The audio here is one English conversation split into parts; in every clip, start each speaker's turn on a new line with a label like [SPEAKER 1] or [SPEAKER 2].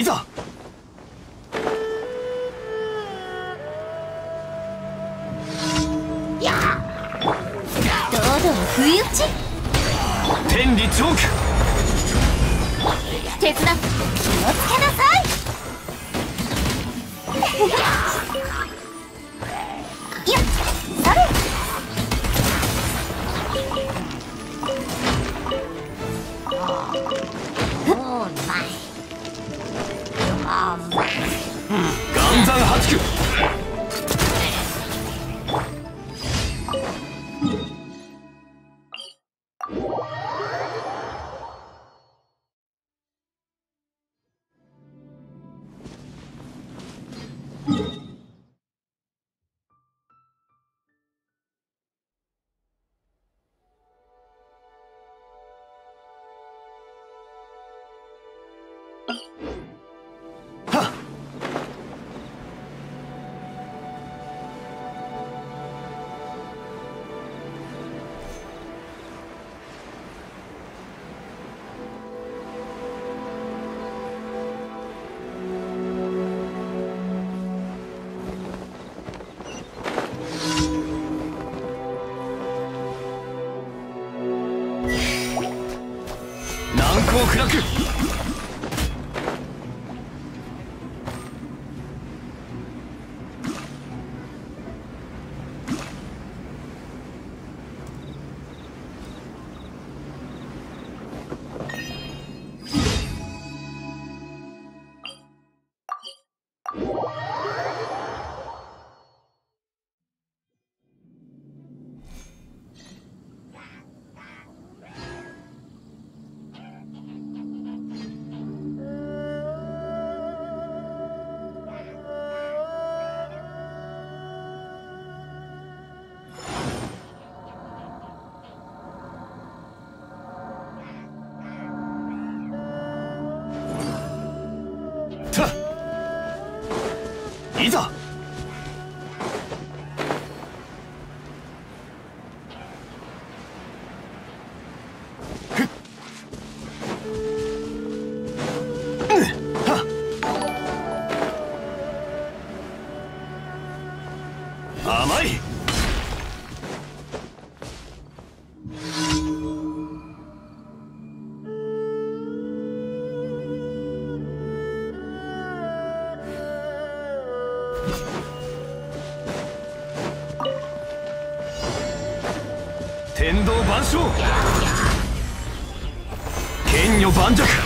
[SPEAKER 1] いざ。
[SPEAKER 2] 不意打ち。
[SPEAKER 1] 天理チョーク
[SPEAKER 2] 手伝気をつけなさい。
[SPEAKER 1] 軟弱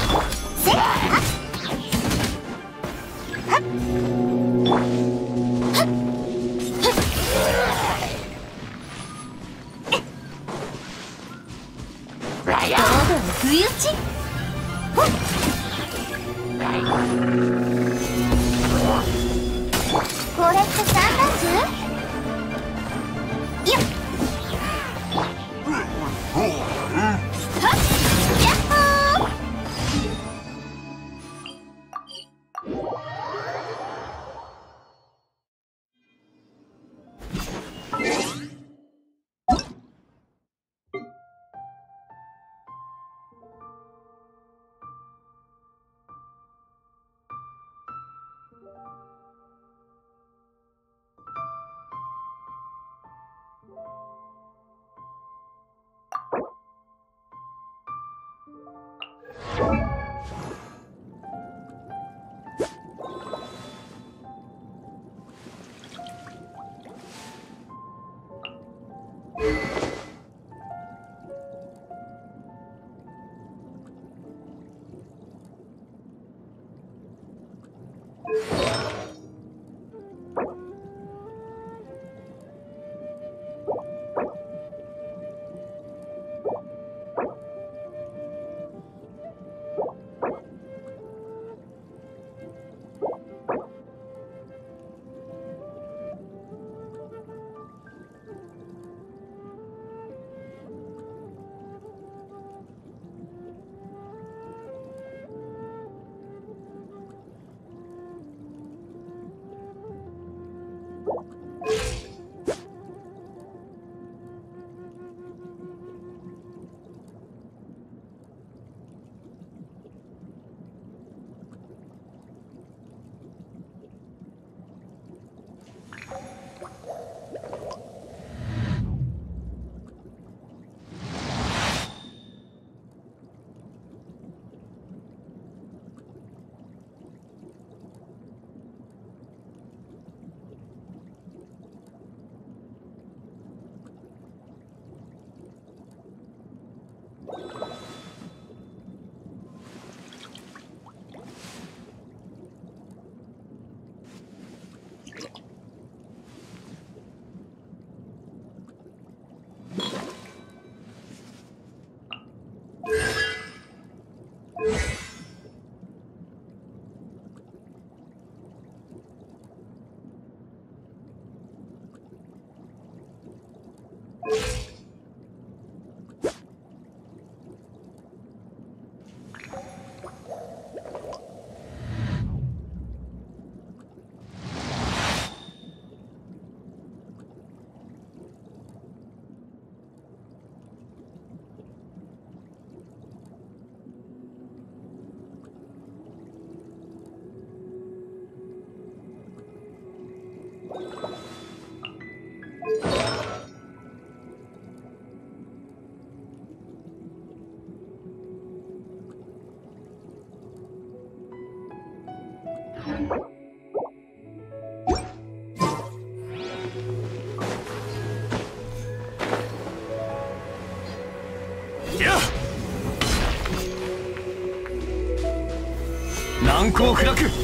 [SPEAKER 1] 方向く。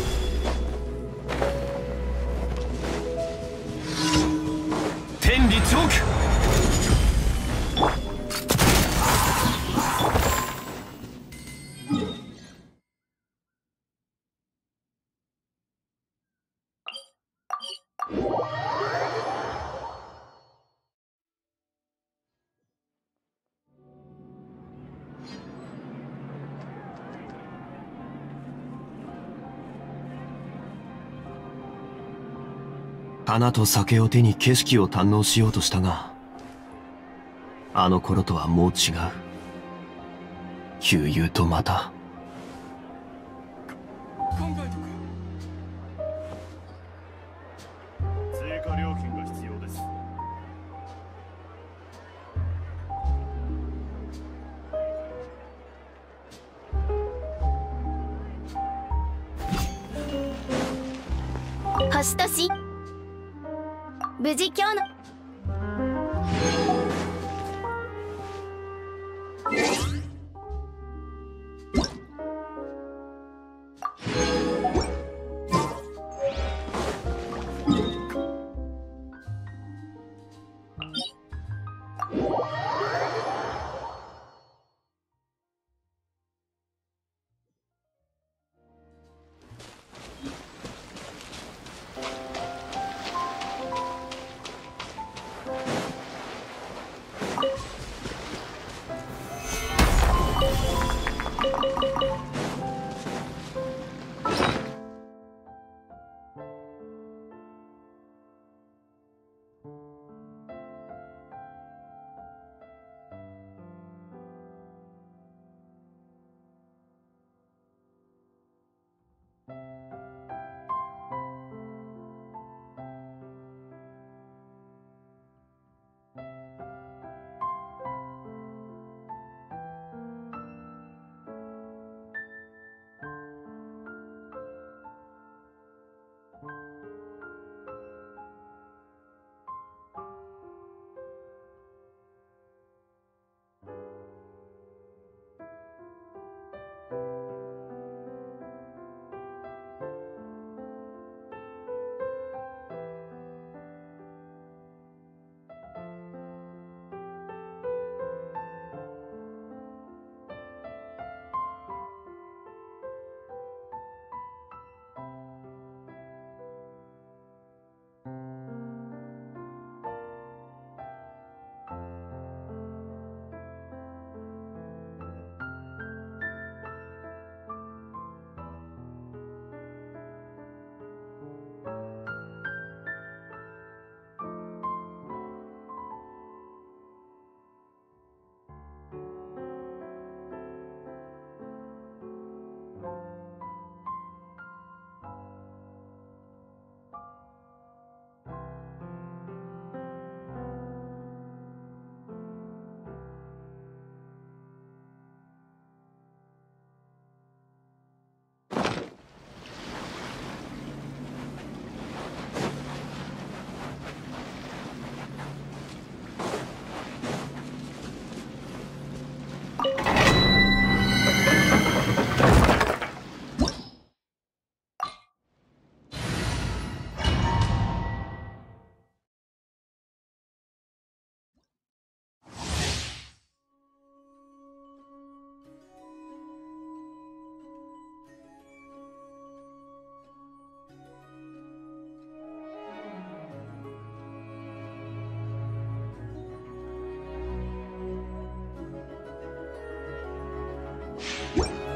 [SPEAKER 1] 花と酒を手に景色を堪能しようとしたがあの頃とはもう違う。悠々とまた。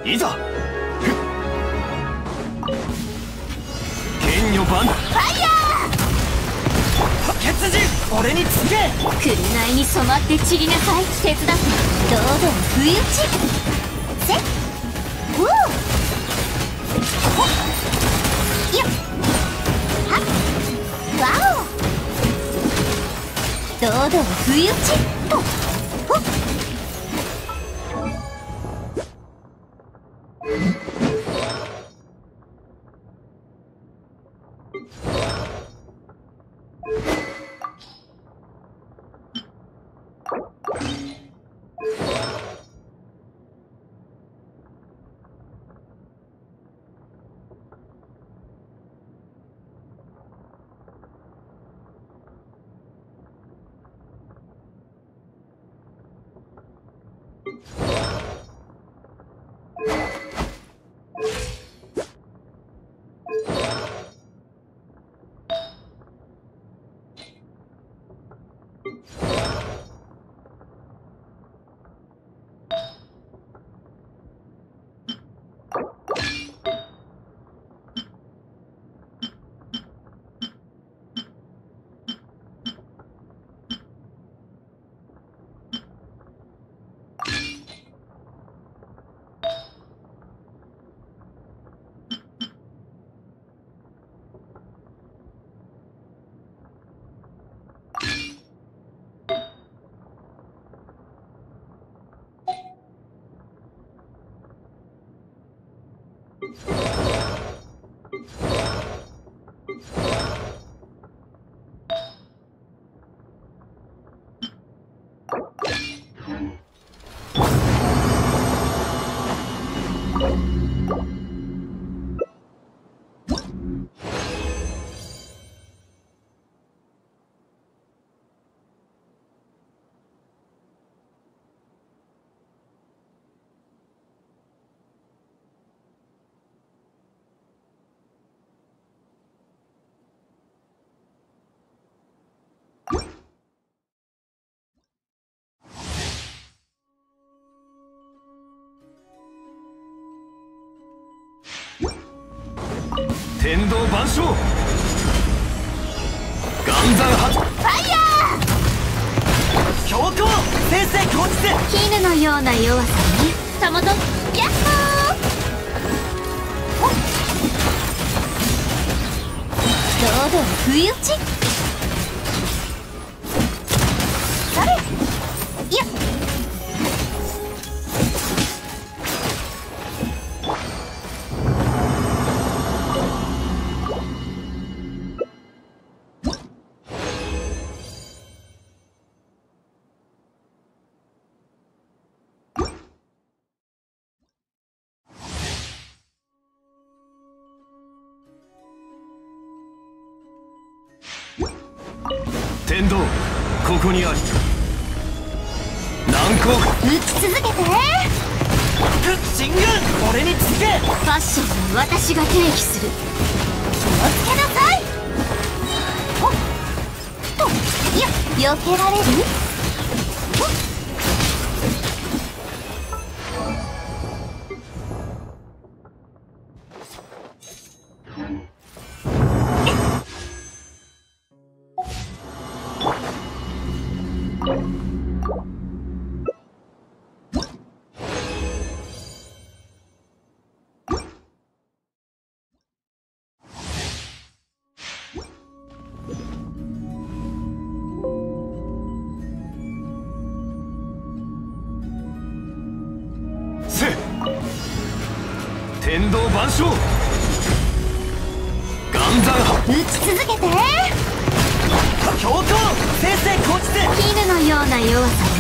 [SPEAKER 2] いざ。剣女番ファイヤー！
[SPEAKER 3] 血人！俺につけ
[SPEAKER 2] 紅に染まって散りなさい。手伝って。堂々不意打ち。せっ。おおよはっ。わお。堂々不意打ち。
[SPEAKER 1] 天道万象。岩山発
[SPEAKER 2] ファイヤー
[SPEAKER 3] 強行先生高知
[SPEAKER 2] 絹のような弱さにたもとやっほー！不意打ち？干渉ガン
[SPEAKER 1] ザン
[SPEAKER 2] 撃ち続けて。
[SPEAKER 3] 強行先生
[SPEAKER 1] こ
[SPEAKER 2] っちでのような弱さ。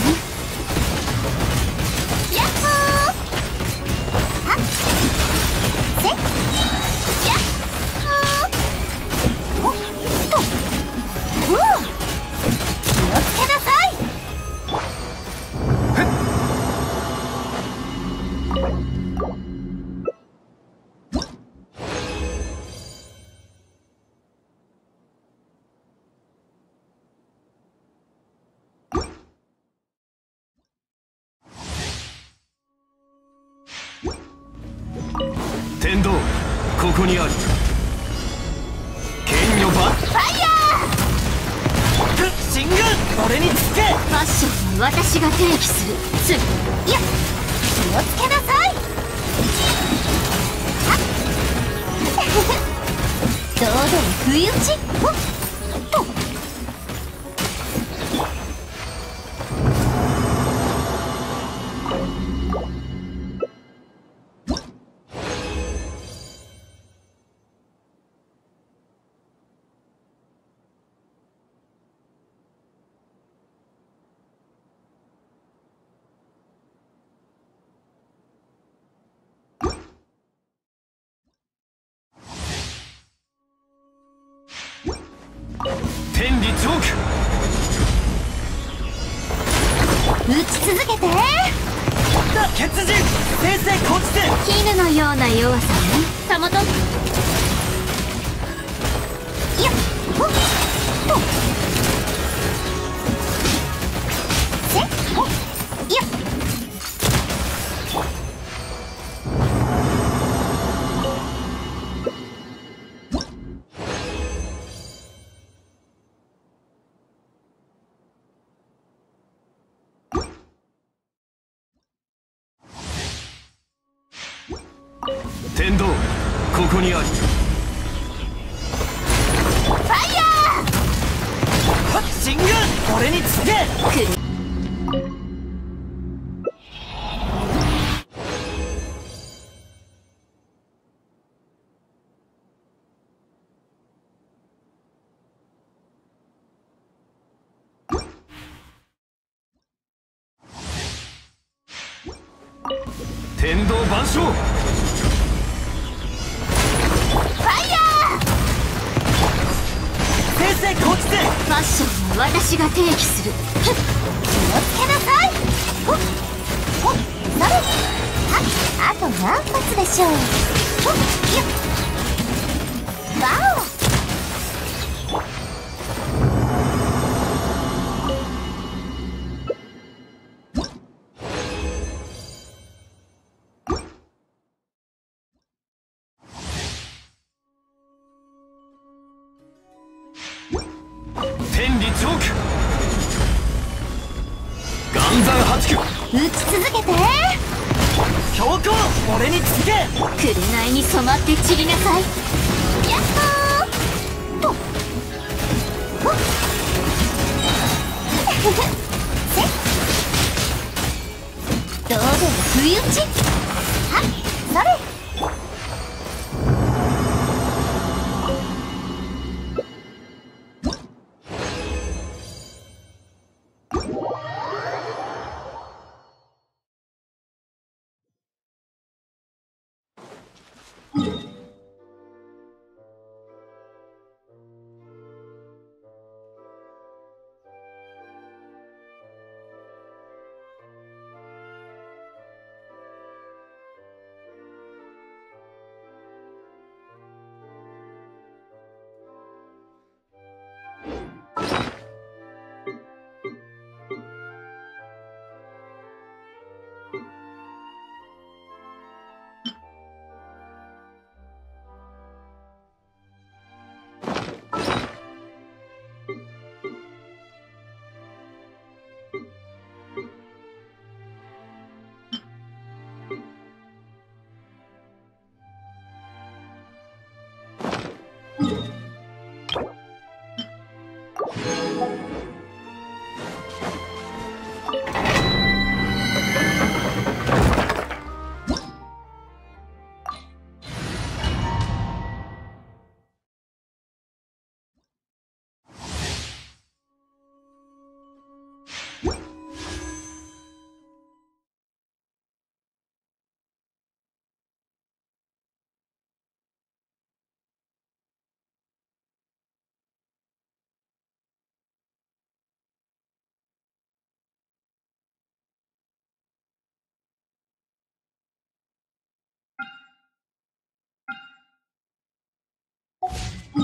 [SPEAKER 2] な弱さね。たもと。
[SPEAKER 1] 天道。ここにあり
[SPEAKER 2] ファイヤ
[SPEAKER 3] ー！進軍俺につけ
[SPEAKER 2] 国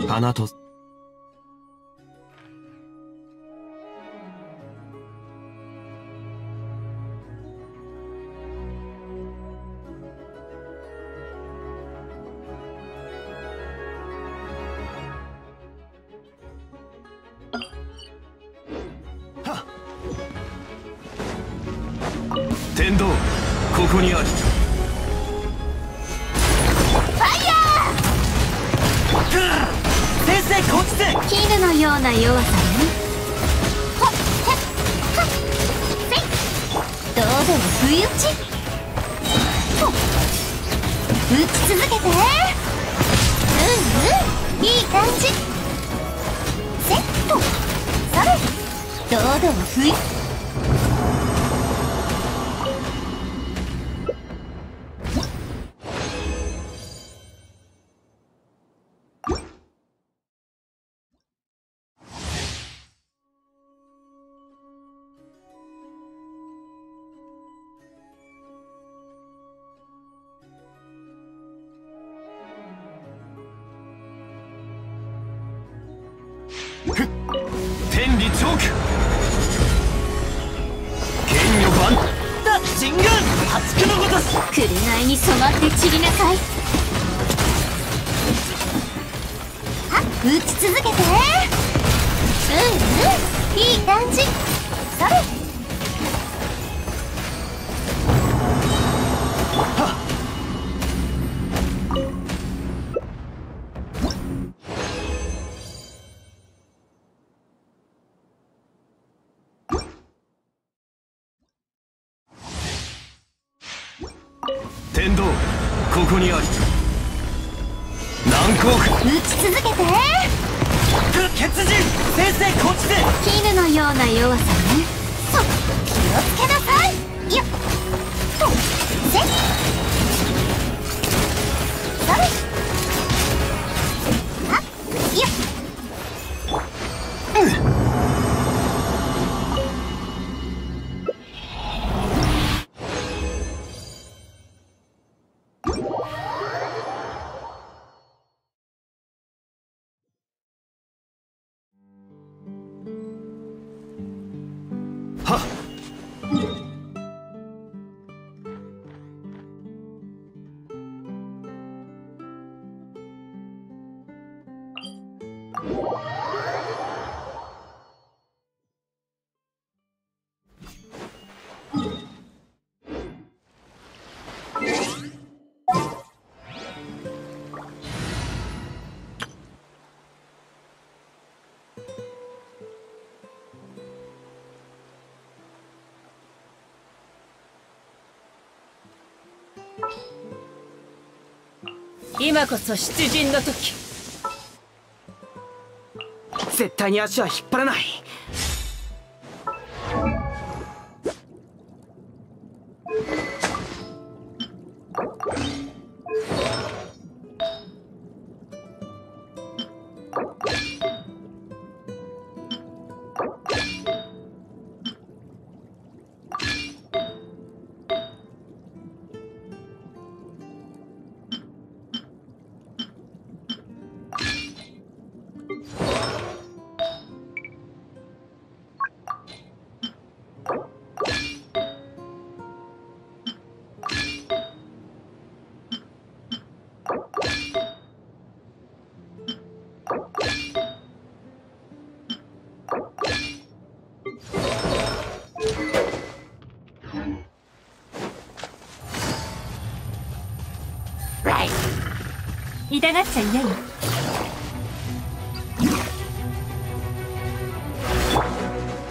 [SPEAKER 1] 花と天道ここにあり。難攻不
[SPEAKER 2] 打ち続けて。
[SPEAKER 3] 血人先生こっちで。
[SPEAKER 2] 絹のような弱さね。そう気をつけなさい。よっとせっそれ。はっよっ
[SPEAKER 4] 今こそ出陣の時。
[SPEAKER 3] 絶対に足は引っ張らない。
[SPEAKER 2] 痛がっちゃ嫌よ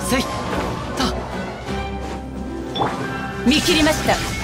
[SPEAKER 3] せい。
[SPEAKER 4] 見切りました。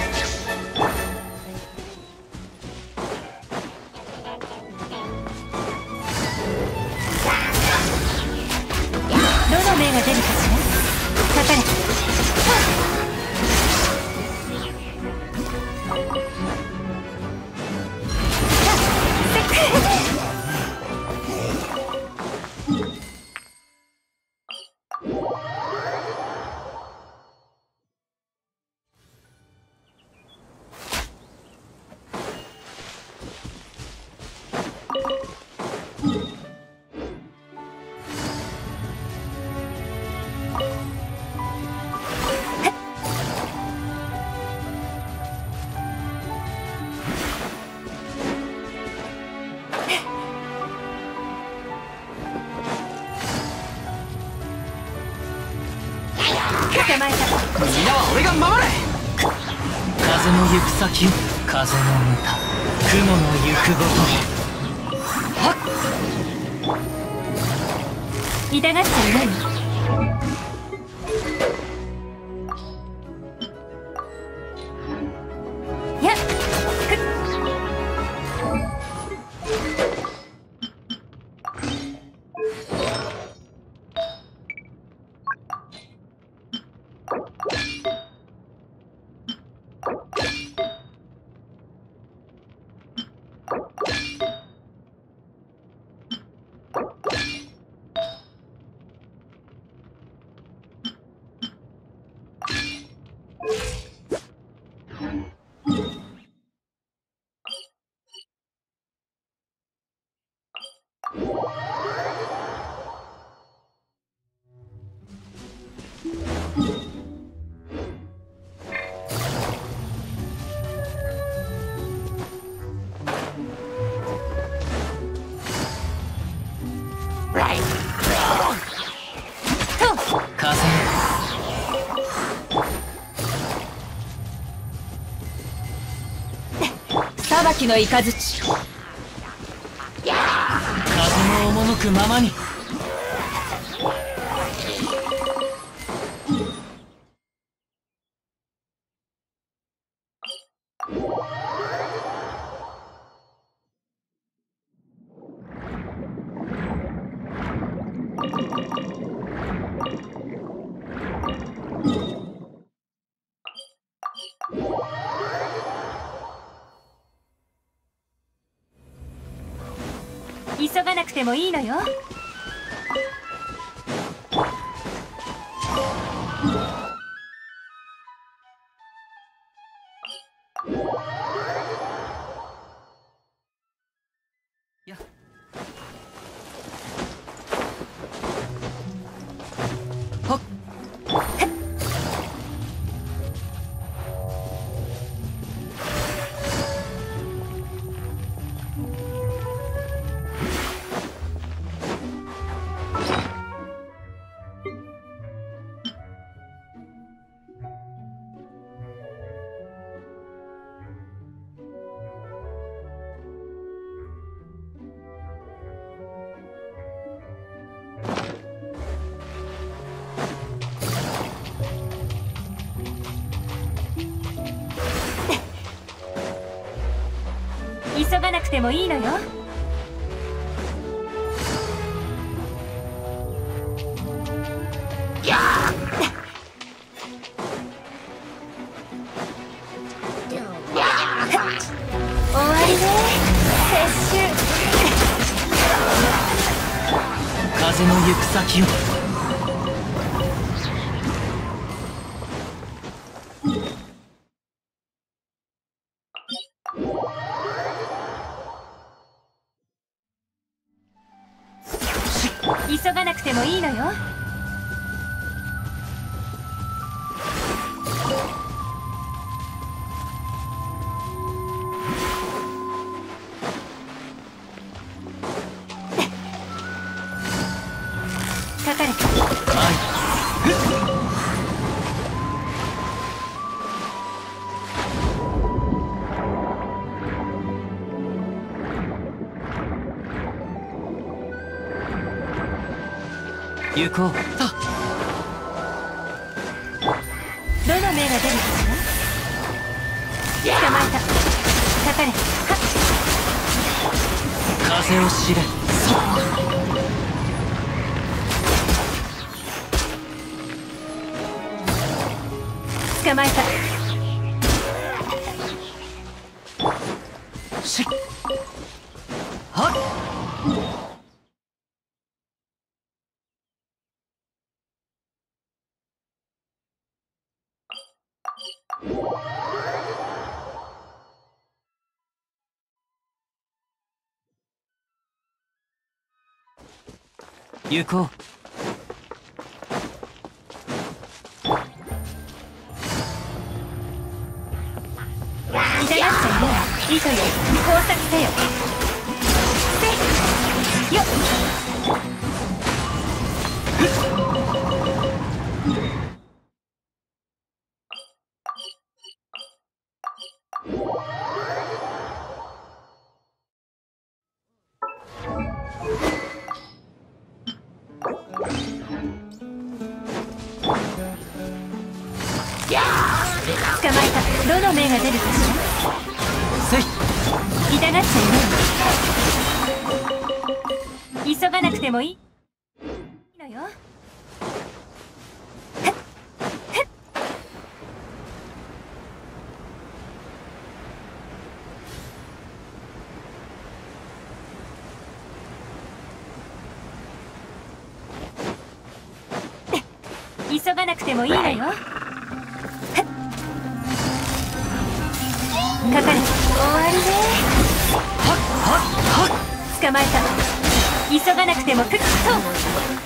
[SPEAKER 4] きの雷風
[SPEAKER 3] の赴くままに
[SPEAKER 4] くてもいいのよ。てもいいのよ。
[SPEAKER 3] 行こう。さ
[SPEAKER 4] どの目が出るかしら捕まえた。かかれ。
[SPEAKER 3] 風を知れ。
[SPEAKER 4] 捕まえた
[SPEAKER 3] 行こう。
[SPEAKER 4] よっ。がなくてもいいのよ。かかれ終わりね。捕まえた急がなくてもクッと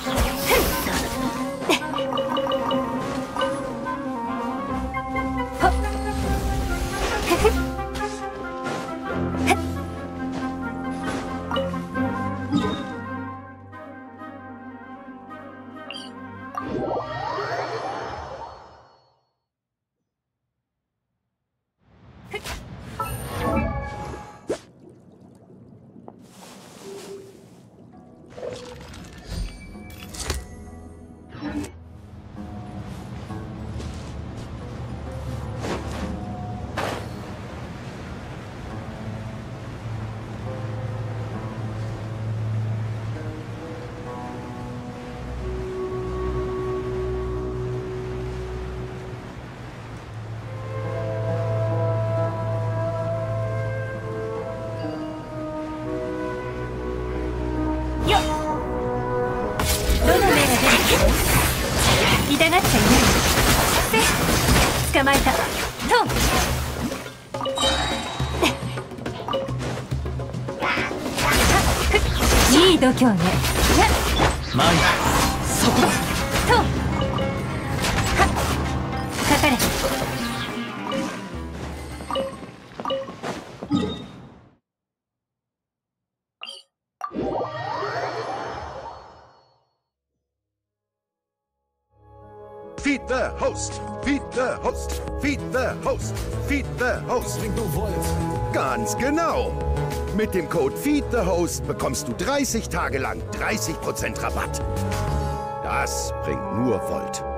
[SPEAKER 4] 捕まえたトンいい度胸ね。
[SPEAKER 3] マイそこ。だ
[SPEAKER 5] du wollt.
[SPEAKER 6] Ganz genau. Mit dem Code Feed the Host bekommst du 30 Tage lang 30% Rabatt. Das bringt nur Volt.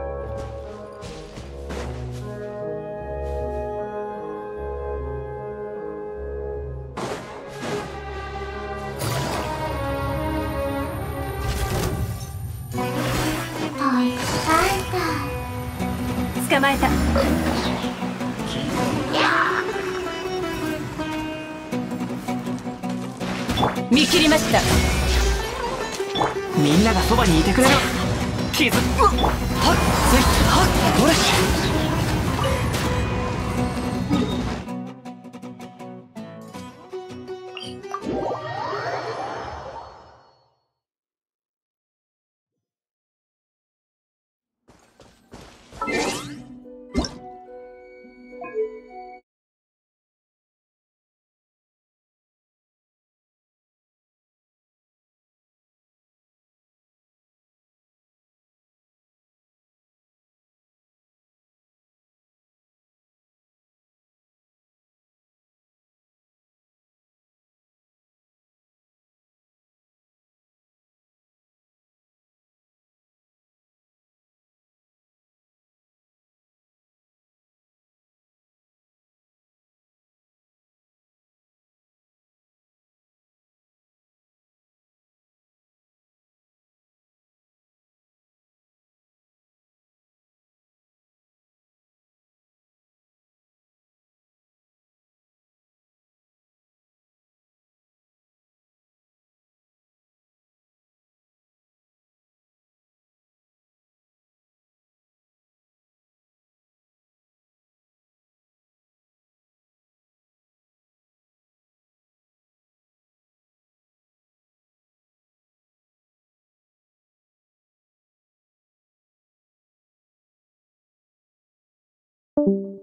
[SPEAKER 3] you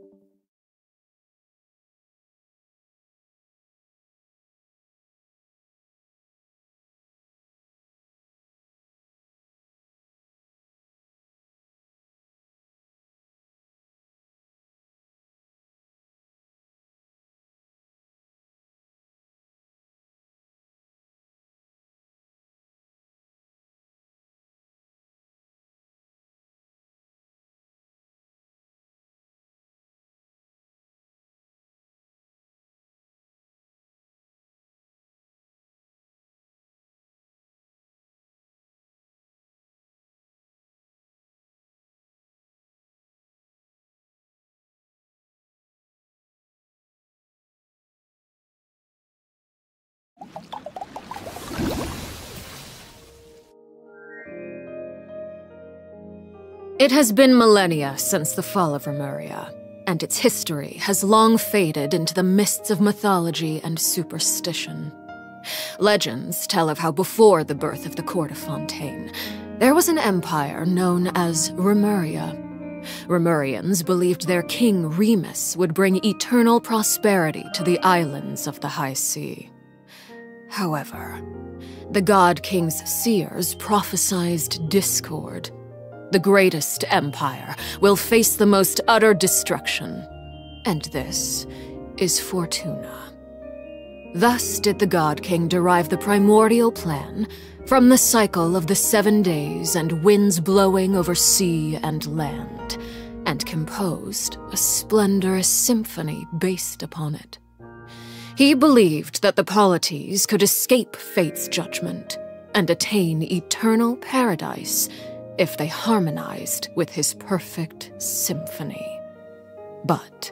[SPEAKER 7] It has been millennia since the fall of Remuria, and its history has long faded into the mists of mythology and superstition. Legends tell of how before the birth of the court of Fontaine, there was an empire known as Remuria. Remurians believed their king Remus would bring eternal prosperity to the islands of the High Sea. However, the God King's seers prophesied discord. The greatest empire, will face the most utter destruction. And this is Fortuna. Thus did the God King derive the primordial plan from the cycle of the seven days and winds blowing over sea and land, and composed a splendorous symphony based upon it. He believed that the polities could escape fate's judgment and attain eternal paradise if they harmonized with his perfect symphony. But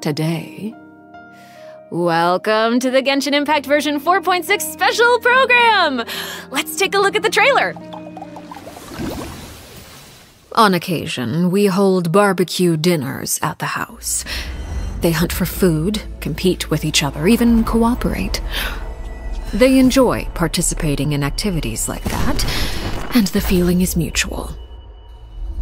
[SPEAKER 7] today, Welcome to the Genshin Impact version 4.6 special program! Let's take a look at the trailer. On occasion, we hold barbecue dinners at the house. They hunt for food, compete with each other, even cooperate. They enjoy participating in activities like that, and the feeling is mutual.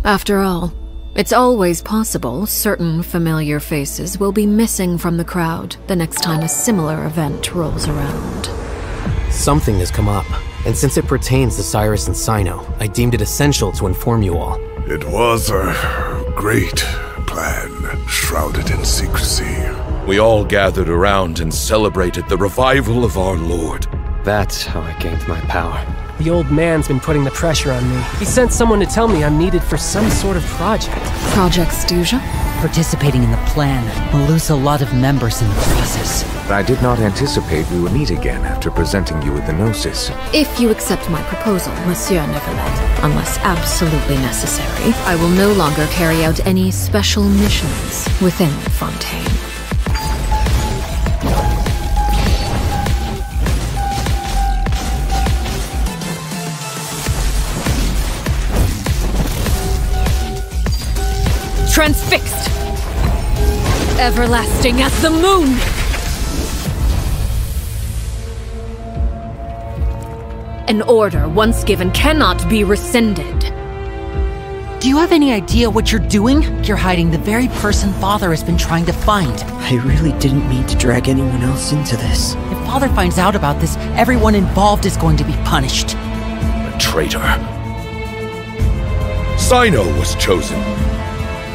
[SPEAKER 7] After all, it's always possible certain familiar faces will be missing from the crowd the next time a similar event rolls around.
[SPEAKER 5] Something has come up, and since it pertains to Cyrus and Cyno, I deemed it essential to inform you all.
[SPEAKER 8] It was a great plan, shrouded in secrecy.
[SPEAKER 9] We all gathered around and celebrated the revival of our Lord.
[SPEAKER 5] That's how I gained my power.
[SPEAKER 10] The old man's been putting the pressure on me. He sent someone to tell me I'm needed for some sort of project.
[SPEAKER 7] Project Stuja?
[SPEAKER 3] Participating in the plan will lose a lot of members in the process.
[SPEAKER 11] I did not anticipate we would meet again after presenting you with the Gnosis.
[SPEAKER 7] If you accept my proposal, Monsieur Neuvillette, unless absolutely necessary, I will no longer carry out any special missions within Fontaine. Transfixed! Everlasting as the moon! An order once given cannot be rescinded.
[SPEAKER 3] Do you have any idea what you're doing? You're hiding the very person Father has been trying to find.
[SPEAKER 12] I really didn't mean to drag anyone else into this.
[SPEAKER 3] If Father finds out about this, everyone involved is going to be punished.
[SPEAKER 9] A traitor. Cyno was chosen,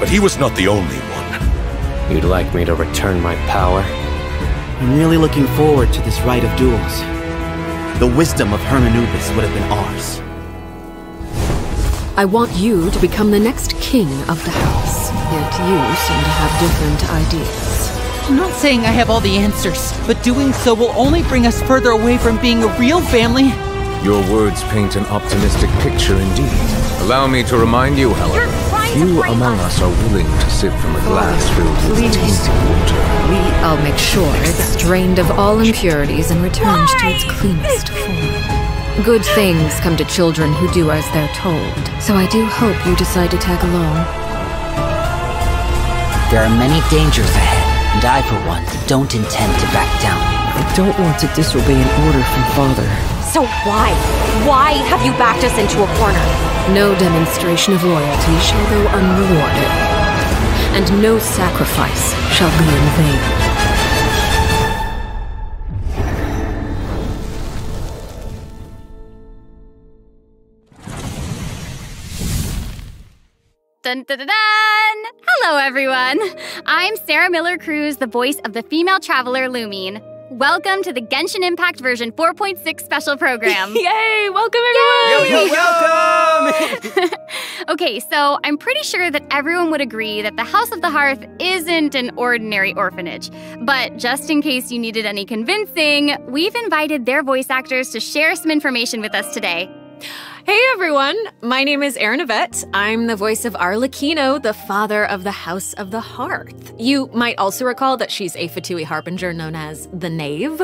[SPEAKER 9] but he was not the only one.
[SPEAKER 5] You'd like me to return my power?
[SPEAKER 12] I'm really looking forward to this rite of duels. The wisdom of Hermanubis would have been ours.
[SPEAKER 7] I want you to become the next king of the house. Yet you seem to have different ideas.
[SPEAKER 3] I'm not saying I have all the answers, but doing so will only bring us further away from being a real family.
[SPEAKER 11] Your words paint an optimistic picture indeed. Allow me to remind you, however, few among us are willing to sip from a glass filled with tainted water.
[SPEAKER 7] I'll make sure it's drained of all impurities and returned to its cleanest form. Good things come to children who do as they're told, so I do hope you decide to tag along.
[SPEAKER 3] There are many dangers ahead, and I, for one, don't intend to back down.
[SPEAKER 12] I don't want to disobey an order from Father.
[SPEAKER 2] So why? Why have you backed us into a corner?
[SPEAKER 7] No demonstration of loyalty shall go unrewarded, and no sacrifice shall be in vain.
[SPEAKER 13] Dun, dun, dun. Hello, everyone. I'm Sarah Miller Crews, the voice of the female traveler Lumine. Welcome to the Genshin Impact version 4.6 special program.
[SPEAKER 7] Yay! Welcome, everyone!
[SPEAKER 13] Yay!
[SPEAKER 10] Yo, yo, welcome!
[SPEAKER 13] okay, so I'm pretty sure that everyone would agree that the House of the Hearth isn't an ordinary orphanage. But just in case you needed any convincing, we've invited their voice actors to share some information with us today.
[SPEAKER 7] Hey everyone, my name is Erin Yvette. I'm the voice of Arlecchino, the father of the House of the Hearth. You might also recall that she's a Fatui Harbinger known as the Knave.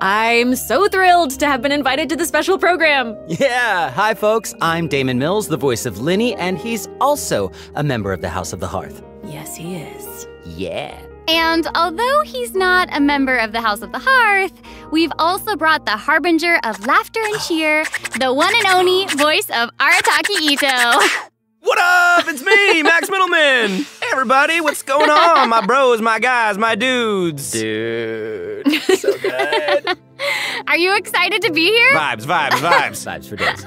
[SPEAKER 7] I'm so thrilled to have been invited to the special program.
[SPEAKER 14] Yeah, hi folks, I'm Damon Mills, the voice of Lyney, and he's also a member of the House of the Hearth.
[SPEAKER 7] Yes, he is.
[SPEAKER 14] Yeah.
[SPEAKER 13] And although he's not a member of the House of the Hearth, we've also brought the harbinger of laughter and cheer, the one and only voice of Arataki Itto.
[SPEAKER 15] What up? It's me, Max Mittelman. Hey, everybody, what's going on? My bros, my guys, my dudes.
[SPEAKER 14] Dude, so good.
[SPEAKER 13] Are you excited to be here?
[SPEAKER 15] Vibes, vibes, vibes.
[SPEAKER 14] vibes for days.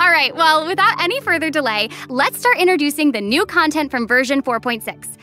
[SPEAKER 13] All right, well, without any further delay, let's start introducing the new content from version 4.6.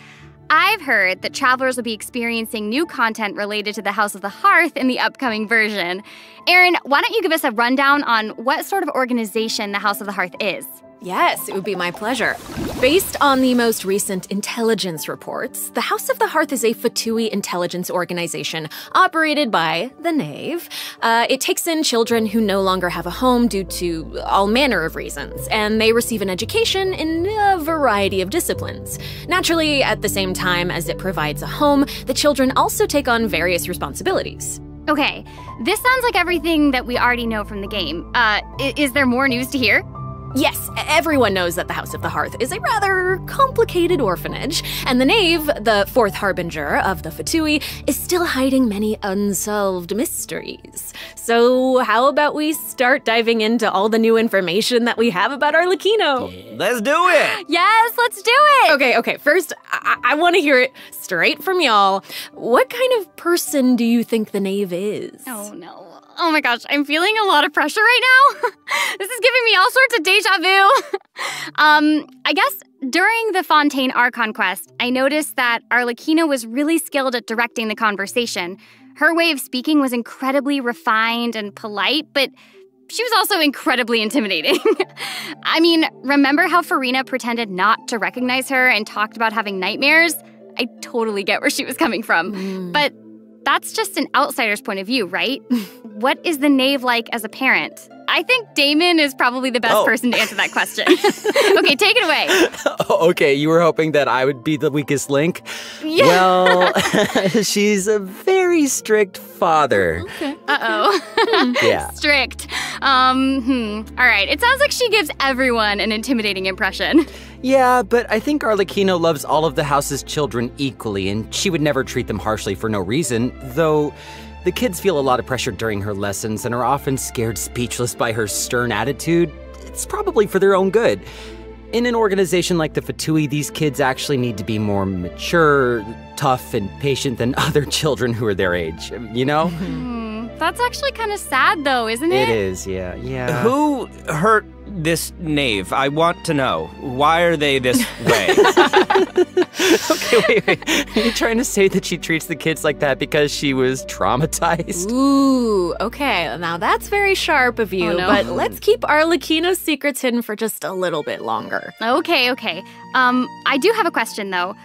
[SPEAKER 13] I've heard that travelers will be experiencing new content related to the House of the Hearth in the upcoming version. Erin, why don't you give us a rundown on what sort of organization the House of the Hearth is?
[SPEAKER 7] Yes, it would be my pleasure. Based on the most recent intelligence reports, the House of the Hearth is a Fatui intelligence organization operated by the Knave. Uh, it takes in children who no longer have a home due to all manner of reasons, and they receive an education in a variety of disciplines. Naturally, at the same time as it provides a home, the children also take on various responsibilities.
[SPEAKER 13] Okay, this sounds like everything that we already know from the game. Uh, is there more news to hear?
[SPEAKER 7] Yes, everyone knows that the House of the Hearth is a rather complicated orphanage, and the Knave, the fourth harbinger of the Fatui, is still hiding many unsolved mysteries. So, how about we start diving into all the new information that we have about Arlecchino?
[SPEAKER 15] Let's do it!
[SPEAKER 13] Yes, let's do it!
[SPEAKER 7] Okay, okay, first, I, I want to hear it straight from y'all. What kind of person do you think the Knave is?
[SPEAKER 13] Oh no. Oh my gosh, I'm feeling a lot of pressure right now. this is giving me all sorts of deja vu. um, I guess during the Fontaine Archon quest, I noticed that Arlecchino was really skilled at directing the conversation. Her way of speaking was incredibly refined and polite, but she was also incredibly intimidating. I mean, remember how Furina pretended not to recognize her and talked about having nightmares? I totally get where she was coming from. But that's just an outsider's point of view, right? what is the knave like as a parent? I think Damon is probably the best
[SPEAKER 14] Oh.
[SPEAKER 13] person to answer that question. okay, take it away.
[SPEAKER 14] okay, you were hoping that I would be the weakest link?
[SPEAKER 13] Yeah.
[SPEAKER 14] Well, she's a very strict father.
[SPEAKER 13] Uh oh.
[SPEAKER 14] Yeah.
[SPEAKER 13] Strict. Um, hmm. All right. It sounds like she gives everyone an intimidating impression.
[SPEAKER 14] Yeah, but I think Arlecchino loves all of the house's children equally, and she would never treat them harshly for no reason, though the kids feel a lot of pressure during her lessons and are often scared speechless by her stern attitude. It's probably for their own good. In an organization like the Fatui, these kids actually need to be more mature, tough, and patient than other children who are their age, you know?
[SPEAKER 13] Hmm. That's actually kind of sad, though, isn't it?
[SPEAKER 14] It is, yeah, yeah.
[SPEAKER 15] Who hurt this knave? I want to know. Why are they this way?
[SPEAKER 14] okay, wait, wait. Are you trying to say that she treats the kids like that because she was traumatized?
[SPEAKER 7] Ooh, okay. Now that's very sharp of you,
[SPEAKER 13] Oh, no.
[SPEAKER 7] but let's keep our Arlecchino's secrets hidden for just a little bit longer.
[SPEAKER 13] Okay, okay. Um, I do have a question, though.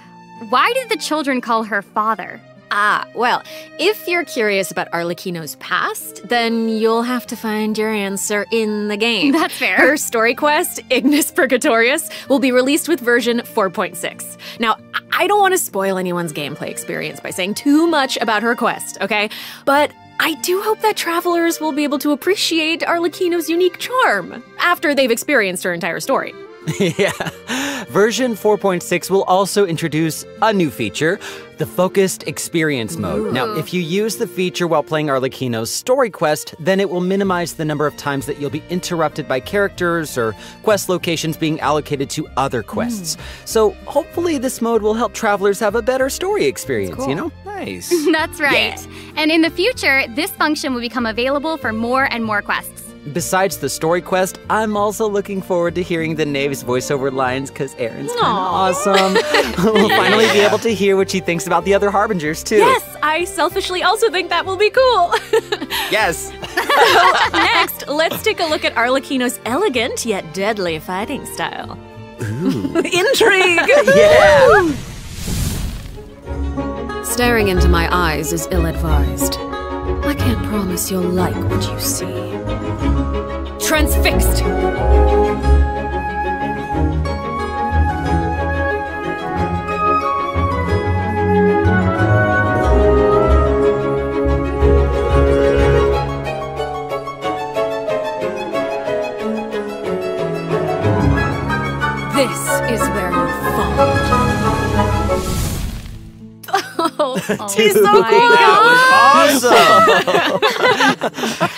[SPEAKER 13] Why did the children call her father?
[SPEAKER 7] Ah, well, if you're curious about Arlecchino's past, then you'll have to find your answer in the game.
[SPEAKER 13] That's fair.
[SPEAKER 7] Her story quest, Ignis Purgatorius, will be released with version 4.6. Now, I- I don't want to spoil anyone's gameplay experience by saying too much about her quest, okay? But I do hope that travelers will be able to appreciate Arlecchino's unique charm after they've experienced her entire story.
[SPEAKER 14] yeah. Version 4.6 will also introduce a new feature, the Focused Experience Mode. Now, if you use the feature while playing Arlecchino's story quest, then it will minimize the number of times that you'll be interrupted by characters or quest locations being allocated to other quests. Hmm. So, hopefully, this mode will help travelers have a better story experience, you know?
[SPEAKER 15] Nice.
[SPEAKER 13] That's right. And in the future, this function will become available for more and more quests.
[SPEAKER 14] Besides the story quest, I'm also looking forward to hearing the Knave's voiceover lines because Erin's kind of awesome. we'll finally be able to hear what she thinks about the other Harbingers, too.
[SPEAKER 7] Yes, I selfishly also think that will be cool.
[SPEAKER 14] Yes.
[SPEAKER 7] Next, let's take a look at Arlecchino's elegant yet deadly fighting style. Intrigue!
[SPEAKER 14] Yeah.
[SPEAKER 7] Staring into my eyes is ill advised. I can't promise you'll like what you see. Transfixed! Oh, she's so
[SPEAKER 14] Dude,
[SPEAKER 7] cool!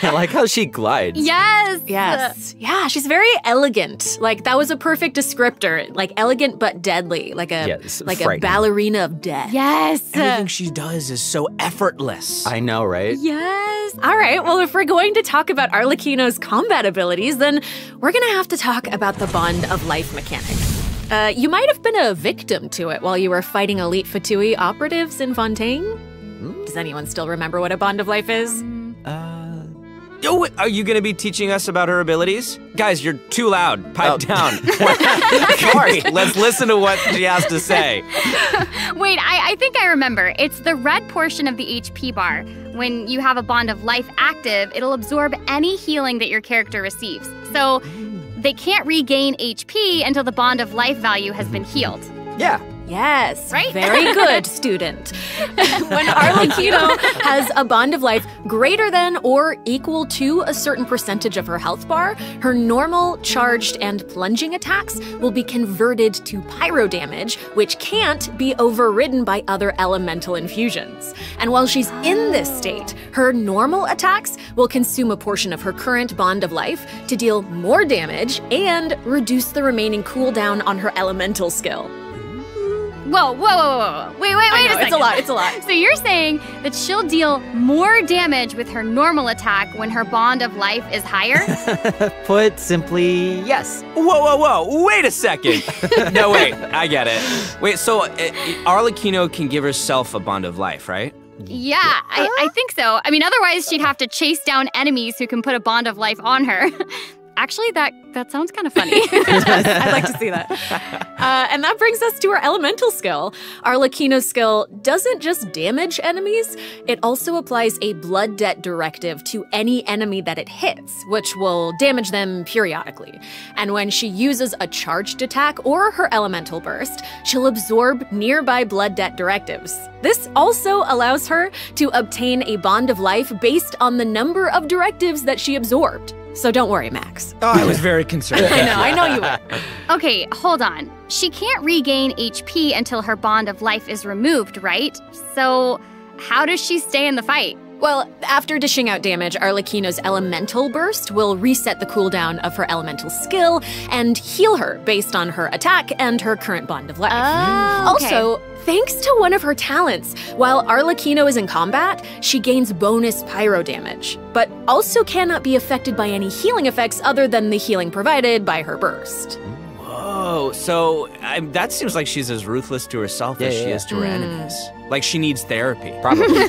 [SPEAKER 14] I like how she glides.
[SPEAKER 13] Yes.
[SPEAKER 7] Yes. Yeah, she's very elegant. Like that was a perfect descriptor. Like elegant but deadly. Like a
[SPEAKER 14] Yes,
[SPEAKER 7] like a ballerina of death.
[SPEAKER 13] Yes.
[SPEAKER 15] Everything she does is so effortless.
[SPEAKER 14] I know, right?
[SPEAKER 7] Yes. Yes. All right. Well, if we're going to talk about Arlecchino's combat abilities, then we're going to have to talk about the Bond of Life mechanic. Uh, you might have been a victim to it while you were fighting elite Fatui operatives in Fontaine. Does anyone still remember what a Bond of Life is?
[SPEAKER 15] Oh, wait, are you gonna be teaching us about her abilities? Guys, you're too loud. Pipe down. Corey, let's listen to what she has to say.
[SPEAKER 13] Wait, I, I think I remember. It's the red portion of the HP bar. When you have a bond of life active, it'll absorb any healing that your character receives. So they can't regain HP until the bond of life value has been healed.
[SPEAKER 15] Yeah.
[SPEAKER 7] Yes.
[SPEAKER 13] Right?
[SPEAKER 7] Very good, student. when Arlecchino has a bond of life greater than or equal to a certain percentage of her health bar, her normal, charged, and plunging attacks will be converted to pyro damage, which can't be overridden by other elemental infusions. And while she's in this state, her normal attacks will consume a portion of her current bond of life to deal more damage and reduce the remaining cooldown on her elemental skill.
[SPEAKER 13] Whoa, whoa, whoa, whoa, whoa. Wait, wait,
[SPEAKER 7] I
[SPEAKER 13] wait
[SPEAKER 7] know,
[SPEAKER 13] a
[SPEAKER 7] it's a lot, it's a lot.
[SPEAKER 13] So you're saying that she'll deal more damage with her normal attack when her bond of life is higher?
[SPEAKER 14] Put simply, yes.
[SPEAKER 15] Whoa, whoa, whoa! Wait a second. no, wait, I get it. Wait, so uh, Arlecchino can give herself a bond of life, right?
[SPEAKER 13] yeah, I, I think so. I mean, otherwise she'd have to chase down enemies who can put a bond of life on her. Actually, that that sounds kind of funny.
[SPEAKER 7] I'd like to see that. Uh, and that brings us to our elemental skill. Arlecchino's skill doesn't just damage enemies, it also applies a blood debt directive to any enemy that it hits, which will damage them periodically. And when she uses a charged attack or her elemental burst, she'll absorb nearby blood debt directives. This also allows her to obtain a bond of life based on the number of directives that she absorbed. So don't worry, Max.
[SPEAKER 15] Oh, I was very concerned.
[SPEAKER 7] I know, I know you were.
[SPEAKER 13] okay, hold on. She can't regain HP until her bond of life is removed, right? So, how does she stay in the fight?
[SPEAKER 7] Well, after dishing out damage, Arlecchino's elemental burst will reset the cooldown of her elemental skill and heal her based on her attack and her current bond of life.
[SPEAKER 13] Oh, okay.
[SPEAKER 7] Also, thanks to one of her talents, while Arlecchino is in combat, she gains bonus pyro damage, but also cannot be affected by any healing effects other than the healing provided by her burst. Hmm.
[SPEAKER 15] Whoa, so I, that seems like she's as ruthless to herself as
[SPEAKER 14] Yeah,
[SPEAKER 15] she
[SPEAKER 14] yeah,
[SPEAKER 15] is to her
[SPEAKER 7] Mm.
[SPEAKER 15] enemies. Like she needs therapy.
[SPEAKER 14] Probably.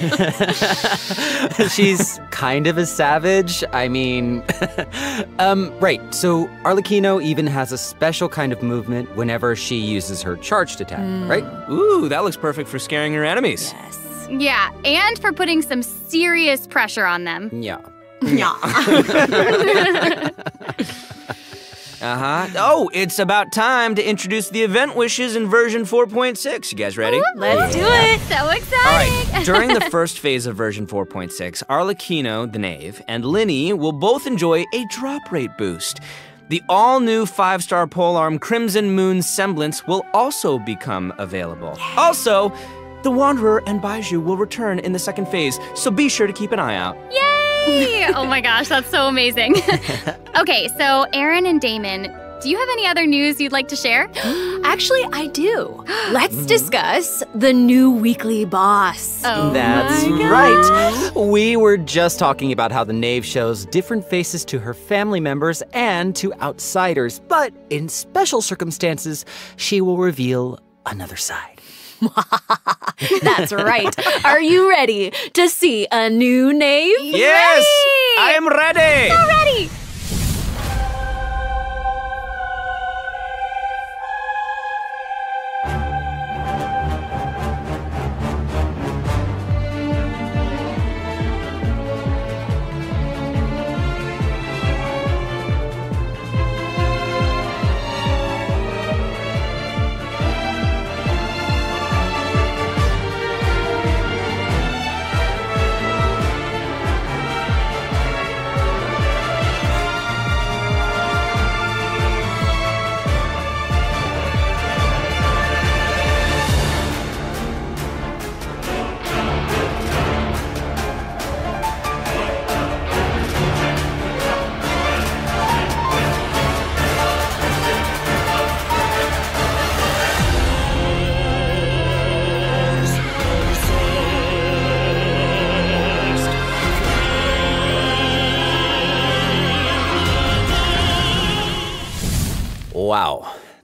[SPEAKER 14] She's kind of a savage. I mean, um, right. So Arlecchino even has a special kind of movement whenever she uses her charged attack, right?
[SPEAKER 15] Ooh, that looks perfect for scaring her enemies. Yes.
[SPEAKER 13] Yeah, and for putting some serious pressure on them.
[SPEAKER 14] Yeah. Yeah.
[SPEAKER 15] Uh huh. Oh, it's about time to introduce the event wishes in version 4.6. You guys ready?
[SPEAKER 7] Let's do it.
[SPEAKER 13] So
[SPEAKER 15] All
[SPEAKER 13] exciting!
[SPEAKER 15] right. During the first phase of version 4.6, Arlecchino, the knave, and Lyney will both enjoy a drop rate boost. The all new five star polearm Crimson Moon Semblance will also become available. Also, the Wanderer and Baizhu will return in the second phase, so be sure to keep an eye out.
[SPEAKER 13] Yay! Oh my gosh, that's so amazing. okay, so Erin and Damon, do you have any other news you'd like to share?
[SPEAKER 7] Actually, I do. Let's mm-hmm. discuss the new weekly boss.
[SPEAKER 13] Oh
[SPEAKER 14] That's
[SPEAKER 13] my
[SPEAKER 14] right. We were just talking about how the knave shows different faces to her family members and to outsiders, but in special circumstances, she will reveal another side.
[SPEAKER 7] That's right. Are you ready to see a new name?
[SPEAKER 15] Yes! I am ready!
[SPEAKER 13] So ready!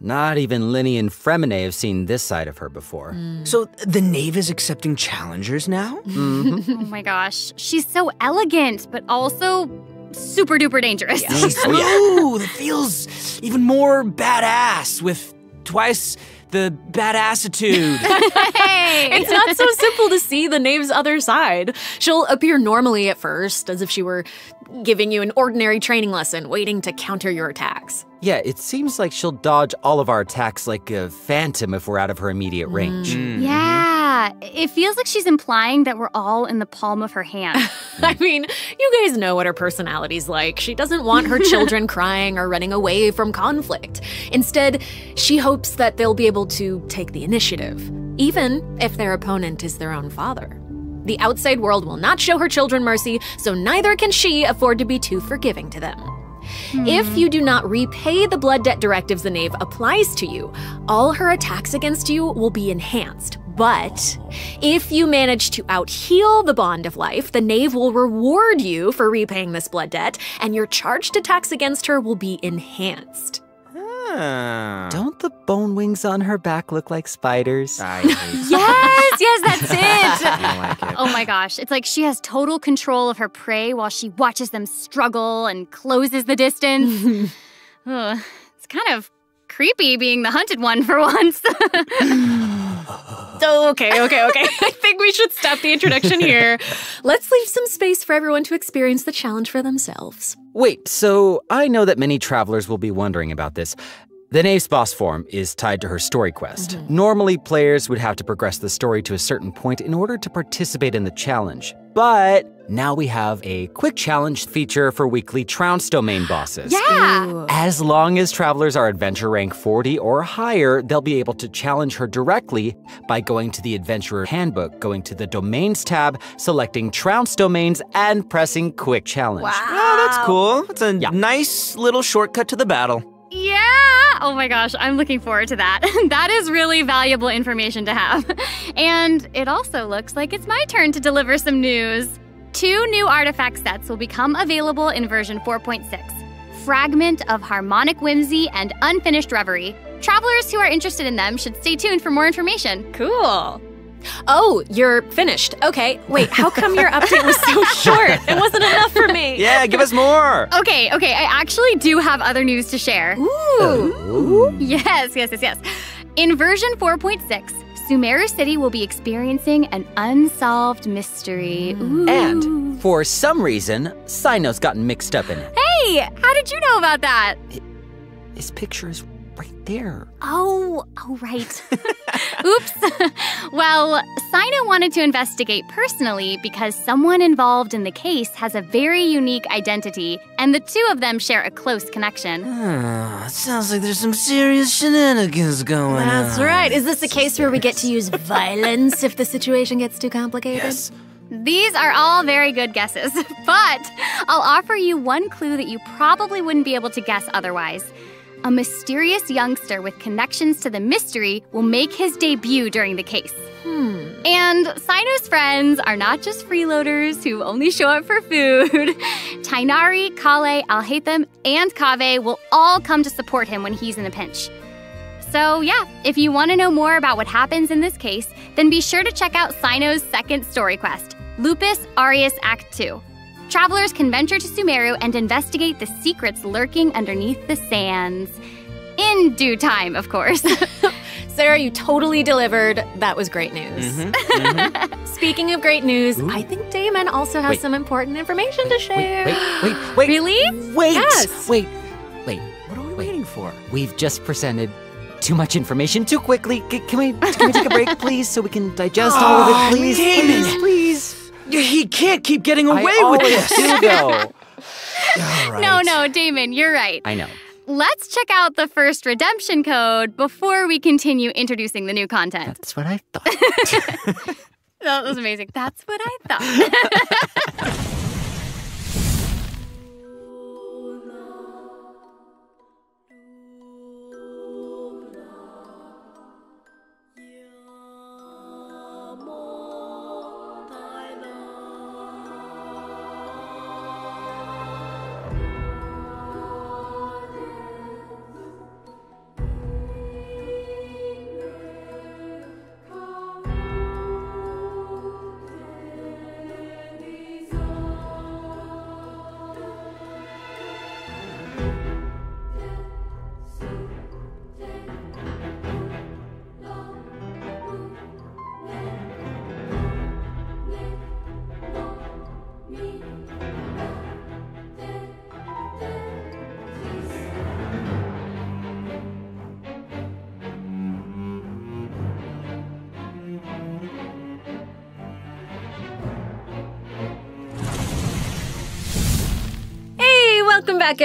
[SPEAKER 14] Not even Lyney and Freminet have seen this side of her before.
[SPEAKER 15] So the Knave is accepting challengers now?
[SPEAKER 14] Mm-hmm.
[SPEAKER 13] oh my gosh. She's so elegant, but also super duper dangerous.
[SPEAKER 15] Smooth. It feels even more badass with twice the badassitude.
[SPEAKER 13] hey!
[SPEAKER 7] It's not so simple to see the knave's other side. She'll appear normally at first, as if she were giving you an ordinary training lesson, waiting to counter your attacks.
[SPEAKER 14] Yeah, it seems like she'll dodge all of our attacks like a phantom if we're out of her immediate mm. range. Mm-hmm.
[SPEAKER 13] Yeah, it feels like she's implying that we're all in the palm of her hand.
[SPEAKER 7] I mean, you guys know what her personality's like. She doesn't want her children crying or running away from conflict. Instead, she hopes that they'll be able to take the initiative, even if their opponent is their own father. The outside world will not show her children mercy, so neither can she afford to be too forgiving to them. If hmm. you do not repay the blood debt directives the knave applies to you, all her attacks against you will be enhanced. But if you manage to outheal the bond of life, the knave will reward you for repaying this blood debt, and your charged attacks against her will be enhanced. Ah.
[SPEAKER 14] Don't the bone wings on her back look like spiders?
[SPEAKER 15] I hate
[SPEAKER 13] yes, yes, that's it.
[SPEAKER 14] Like it.
[SPEAKER 13] Oh my gosh, it's like she has total control of her prey while she watches them struggle and closes the distance. Ugh, it's kind of creepy being the hunted one for once.
[SPEAKER 7] Oh, okay, okay, okay. I think we should stop the introduction here. Let's leave some space for everyone to experience the challenge for themselves.
[SPEAKER 14] Wait, so I know that many travelers will be wondering about this. The Knave's boss form is tied to her story quest. Mm-hmm. Normally, players would have to progress the story to a certain point in order to participate in the challenge. But now we have a quick challenge feature for weekly Trounce domain bosses.
[SPEAKER 13] yeah.
[SPEAKER 14] As long as travelers are adventure rank 40 or higher, they'll be able to challenge her directly by going to the Adventurer Handbook, going to the Domains tab, selecting Trounce domains, and pressing Quick Challenge.
[SPEAKER 15] Oh, that's cool. It's a nice little shortcut to the battle.
[SPEAKER 13] Yeah. Oh my gosh, I'm looking forward to that. that is really valuable information to have. And it also looks like it's my turn to deliver some news. Two new artifact sets will become available in version 4.6 Fragment of Harmonic Whimsy and Unfinished Reverie. Travelers who are interested in them should stay tuned for more information.
[SPEAKER 7] Cool. Oh, you're finished. Okay, wait, how come your update was so short? It wasn't enough for me.
[SPEAKER 15] Yeah, give us more.
[SPEAKER 13] Okay, okay, I actually do have other news to share.
[SPEAKER 7] Ooh.
[SPEAKER 13] Yes, yes, yes, yes. In version 4.6, Sumeru City will be experiencing an unsolved mystery. Ooh.
[SPEAKER 14] And for some reason, Cyno's gotten mixed up in it.
[SPEAKER 13] Hey, how did you know about that?
[SPEAKER 14] His picture is right there.
[SPEAKER 13] Oh, oh, right. Oops. well, Cyno wanted to investigate personally because someone involved in the case has a very unique identity, and the two of them share a close connection.
[SPEAKER 15] Ah, sounds like there's some serious shenanigans going on.
[SPEAKER 7] That's right. Is this a case where we get to use violence if the situation gets too complicated?
[SPEAKER 15] Yes.
[SPEAKER 13] These are all very good guesses, but I'll offer you one clue that you probably wouldn't be able to guess otherwise. A mysterious youngster with connections to the mystery will make his debut during the case.
[SPEAKER 7] Hmm.
[SPEAKER 13] And Cyno's friends are not just freeloaders who only show up for food. Tighnari, Collei, Alhaitham, and Kaveh will all come to support him when he's in a pinch. So, yeah, if you want to know more about what happens in this case, then be sure to check out Cyno's second story quest, Lupus Aureus Act 2. Travelers can venture to Sumeru and investigate the secrets lurking underneath the sands. In due time, of course.
[SPEAKER 7] Sarah, you totally delivered. That was great news. Mm-hmm, mm-hmm. Speaking of great news, I think Damon also has
[SPEAKER 14] Wait.
[SPEAKER 7] some important information to share.
[SPEAKER 14] Wait, wait, wait.
[SPEAKER 13] Really?
[SPEAKER 14] Wait.
[SPEAKER 7] Yes.
[SPEAKER 14] Wait. Wait. What are we waiting for? We've just presented too much information too quickly. C- can we can we take a break, please, so we can digest all of
[SPEAKER 15] Oh,
[SPEAKER 14] it, please?
[SPEAKER 15] Damon.
[SPEAKER 14] Please, please.
[SPEAKER 15] He can't keep getting away
[SPEAKER 14] I
[SPEAKER 15] with this.
[SPEAKER 14] do, though.
[SPEAKER 13] No, no, Damon, you're right.
[SPEAKER 14] I know.
[SPEAKER 13] Let's check out the first redemption code before we continue introducing the new content.
[SPEAKER 14] That's what I thought.
[SPEAKER 13] That was amazing. That's what I thought.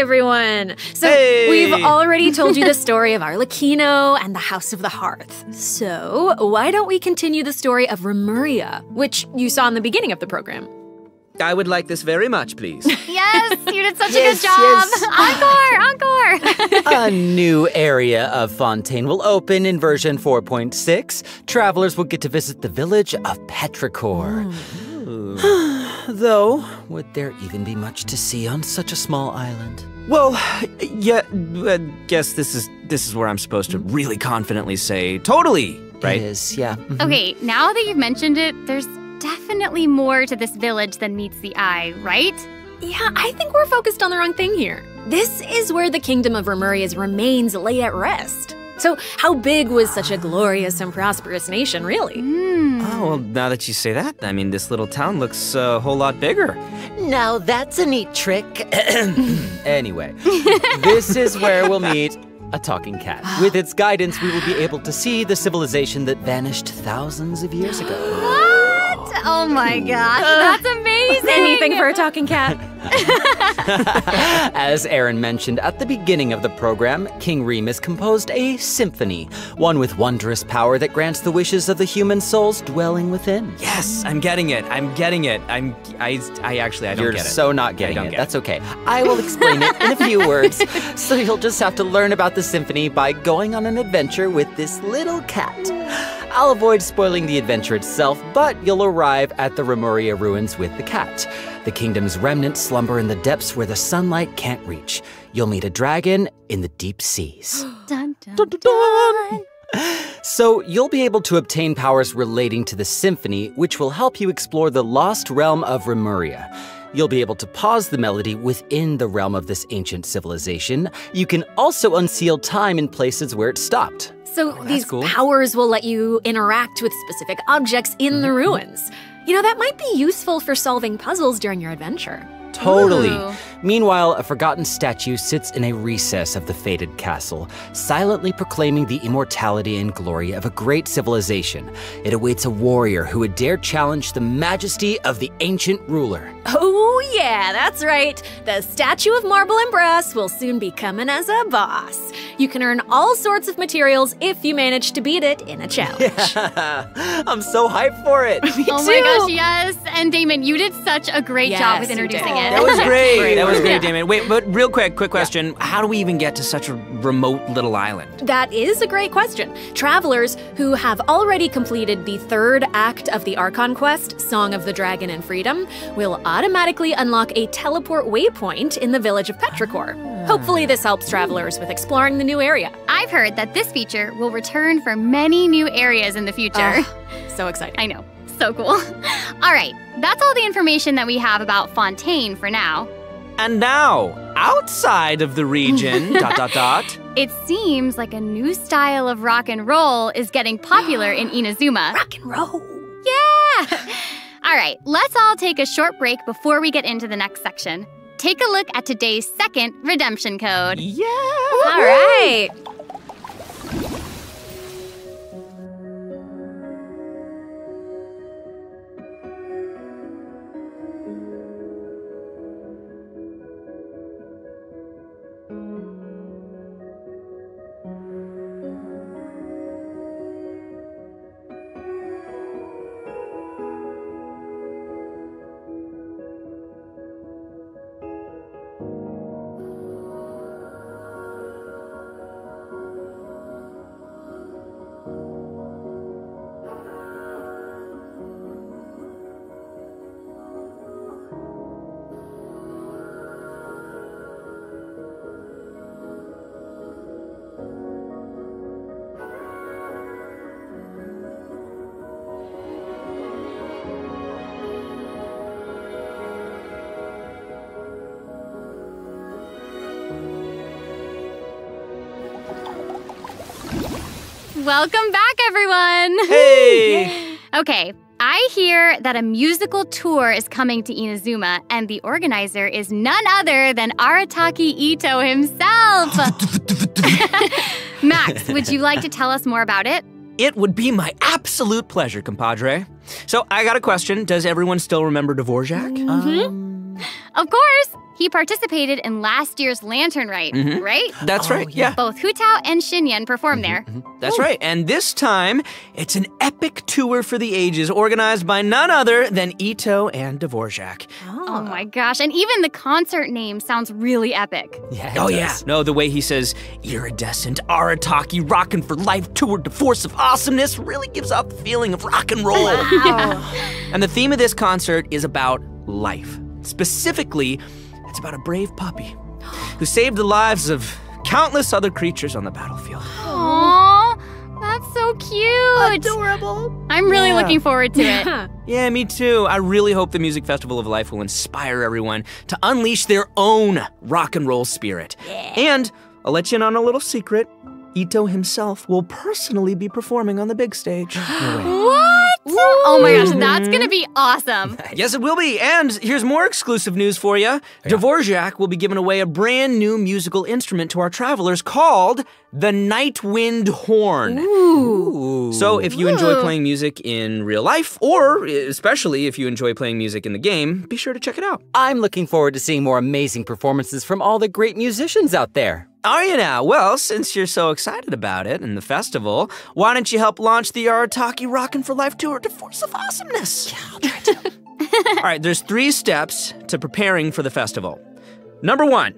[SPEAKER 7] everyone. So,
[SPEAKER 15] Hey!
[SPEAKER 7] we've already told you the story of Arlecchino and the House of the Hearth. So, why don't we continue the story of Remuria, which you saw in the beginning of the program?
[SPEAKER 15] I would like this very much, please.
[SPEAKER 13] Yes, you did such
[SPEAKER 14] Yes,
[SPEAKER 13] a good job.
[SPEAKER 14] yes.
[SPEAKER 13] Encore, encore.
[SPEAKER 14] a new area of Fontaine will open in version 4.6. Travelers will get to visit the village of Petrichor. Mm. Though, would there even be much to see on such a small island?
[SPEAKER 15] Well, yeah, I guess this is this is where I'm supposed to mm-hmm. really confidently say totally, right?
[SPEAKER 14] It is, yeah. Mm-hmm.
[SPEAKER 13] Okay, now that you've mentioned it, there's definitely more to this village than meets the eye, right?
[SPEAKER 7] Yeah, I think we're focused on the wrong thing here. This is where the kingdom of Remuria's remains lay at rest. So, how big was such a glorious and prosperous nation, really? Hmm.
[SPEAKER 15] Oh, well, now that you say that, I mean, this little town looks a whole lot bigger.
[SPEAKER 14] Now that's a neat trick. anyway, this is where we'll meet a talking cat. With its guidance, we will be able to see the civilization that vanished thousands of years ago.
[SPEAKER 13] What? Oh my gosh, that's amazing.
[SPEAKER 7] Anything for a talking cat.
[SPEAKER 14] As Erin mentioned at the beginning of the program, King Remus composed a symphony, one with wondrous power that grants the wishes of the human souls dwelling within.
[SPEAKER 15] Yes, I'm getting it. I'm getting it. I'm I I actually I don't
[SPEAKER 14] You're
[SPEAKER 15] get it.
[SPEAKER 14] so not getting it.
[SPEAKER 15] get
[SPEAKER 14] That's okay. I will explain it in a few words. So you'll just have to learn about the symphony by going on an adventure with this little cat. I'll avoid spoiling the adventure itself, but you'll arrive at the Remuria ruins with the cat. The kingdom's remnants slumber in the depths where the sunlight can't reach. You'll meet a dragon in the deep seas.
[SPEAKER 13] Dun, dun, dun.
[SPEAKER 14] So, you'll be able to obtain powers relating to the symphony, which will help you explore the lost realm of Remuria. You'll be able to pause the melody within the realm of this ancient civilization. You can also unseal time in places where it stopped.
[SPEAKER 7] So, oh, these
[SPEAKER 14] cool.
[SPEAKER 7] powers will let you interact with specific objects in the mm-hmm. ruins. You know, that might be useful for solving puzzles during your adventure.
[SPEAKER 14] Totally.
[SPEAKER 13] Ooh.
[SPEAKER 14] Meanwhile, a forgotten statue sits in a recess of the fated castle, silently proclaiming the immortality and glory of a great civilization. It awaits a warrior who would dare challenge the majesty of the ancient ruler.
[SPEAKER 7] Oh, yeah, that's right. The statue of marble and brass will soon be coming as a boss. You can earn all sorts of materials if you manage to beat it in a challenge. Yeah.
[SPEAKER 14] I'm so hyped for it.
[SPEAKER 13] Oh my gosh, yes. And Damon, you did such a great job with
[SPEAKER 7] Yes, you
[SPEAKER 13] introducing it.
[SPEAKER 15] That was great. That was
[SPEAKER 7] Yeah.
[SPEAKER 15] great, Damon. Wait, but real quick, quick question. How do we even get to such a remote little island?
[SPEAKER 7] That is a great question. Travelers who have already completed the third act of the Archon quest, Song of the Dragon and Freedom, will automatically unlock a teleport waypoint in the village of Petrichor. Ah. Hopefully, this helps travelers with exploring the new area.
[SPEAKER 13] I've heard that this feature will return for many new areas in the future.
[SPEAKER 7] Ugh, so exciting.
[SPEAKER 13] I know. So cool. all right, that's all the information that we have about Fontaine for now.
[SPEAKER 15] And now, outside of the region, dot dot dot.
[SPEAKER 13] It seems like a new style of rock and roll is getting popular in Inazuma.
[SPEAKER 7] Rock and roll.
[SPEAKER 13] Yeah! All right, let's all take a short break before we get into the next section. Take a look at today's second redemption code.
[SPEAKER 15] Yeah.
[SPEAKER 7] All right.
[SPEAKER 13] Welcome back, everyone!
[SPEAKER 15] Hey!
[SPEAKER 13] Okay, I hear that a musical tour is coming to Inazuma, and the organizer is none other than Arataki Itto himself! Max, would you like to tell us more about it?
[SPEAKER 15] It would be my absolute pleasure, compadre. So I got a question. Does everyone still remember Dvorak?
[SPEAKER 13] Mm-hmm. Of course! He participated in last year's Lantern Rite,
[SPEAKER 15] Mhm.
[SPEAKER 13] right?
[SPEAKER 15] That's oh, right, yeah.
[SPEAKER 13] Both Hu Tao and Xinyan performed there. Mm-hmm, mm-hmm.
[SPEAKER 15] That's right. And this time, it's an epic tour for the ages organized by none other than Itto and Dvorak.
[SPEAKER 13] Oh ah. my gosh. And even the concert name sounds really epic.
[SPEAKER 14] Yeah.
[SPEAKER 15] oh, yeah. No, the way he says iridescent, Arataki, rockin' for life tour de force of awesomeness really gives off the feeling of rock and roll. and the theme of this concert is about life. Specifically, it's about a brave puppy who saved the lives of countless other creatures on the battlefield.
[SPEAKER 13] Aww, that's so cute. Adorable. I'm really
[SPEAKER 15] Yeah.
[SPEAKER 13] looking forward to it.
[SPEAKER 15] Yeah, me too. I really hope the Music Festival of Life will inspire everyone to unleash their own rock and roll spirit. And I'll let you in on a little secret. Itto himself will personally be performing on the big stage.
[SPEAKER 13] What? Oh my gosh, that's gonna be awesome.
[SPEAKER 15] yes, it will be. And here's more exclusive news for you. Dvorak will be giving away a brand new musical instrument to our travelers called the Night Wind Horn. So if you enjoy playing music in real life, or especially if you enjoy playing music in the game, be sure to check it out.
[SPEAKER 14] I'm looking forward to seeing more amazing performances from all the great musicians out there.
[SPEAKER 15] Are you now? Well, since you're so excited about it and the festival, why don't you help launch the Arataki Rockin' for Life Tour de Force of Awesomeness? Yeah, I'll try to. All right, there's three steps to preparing for the festival. Number one,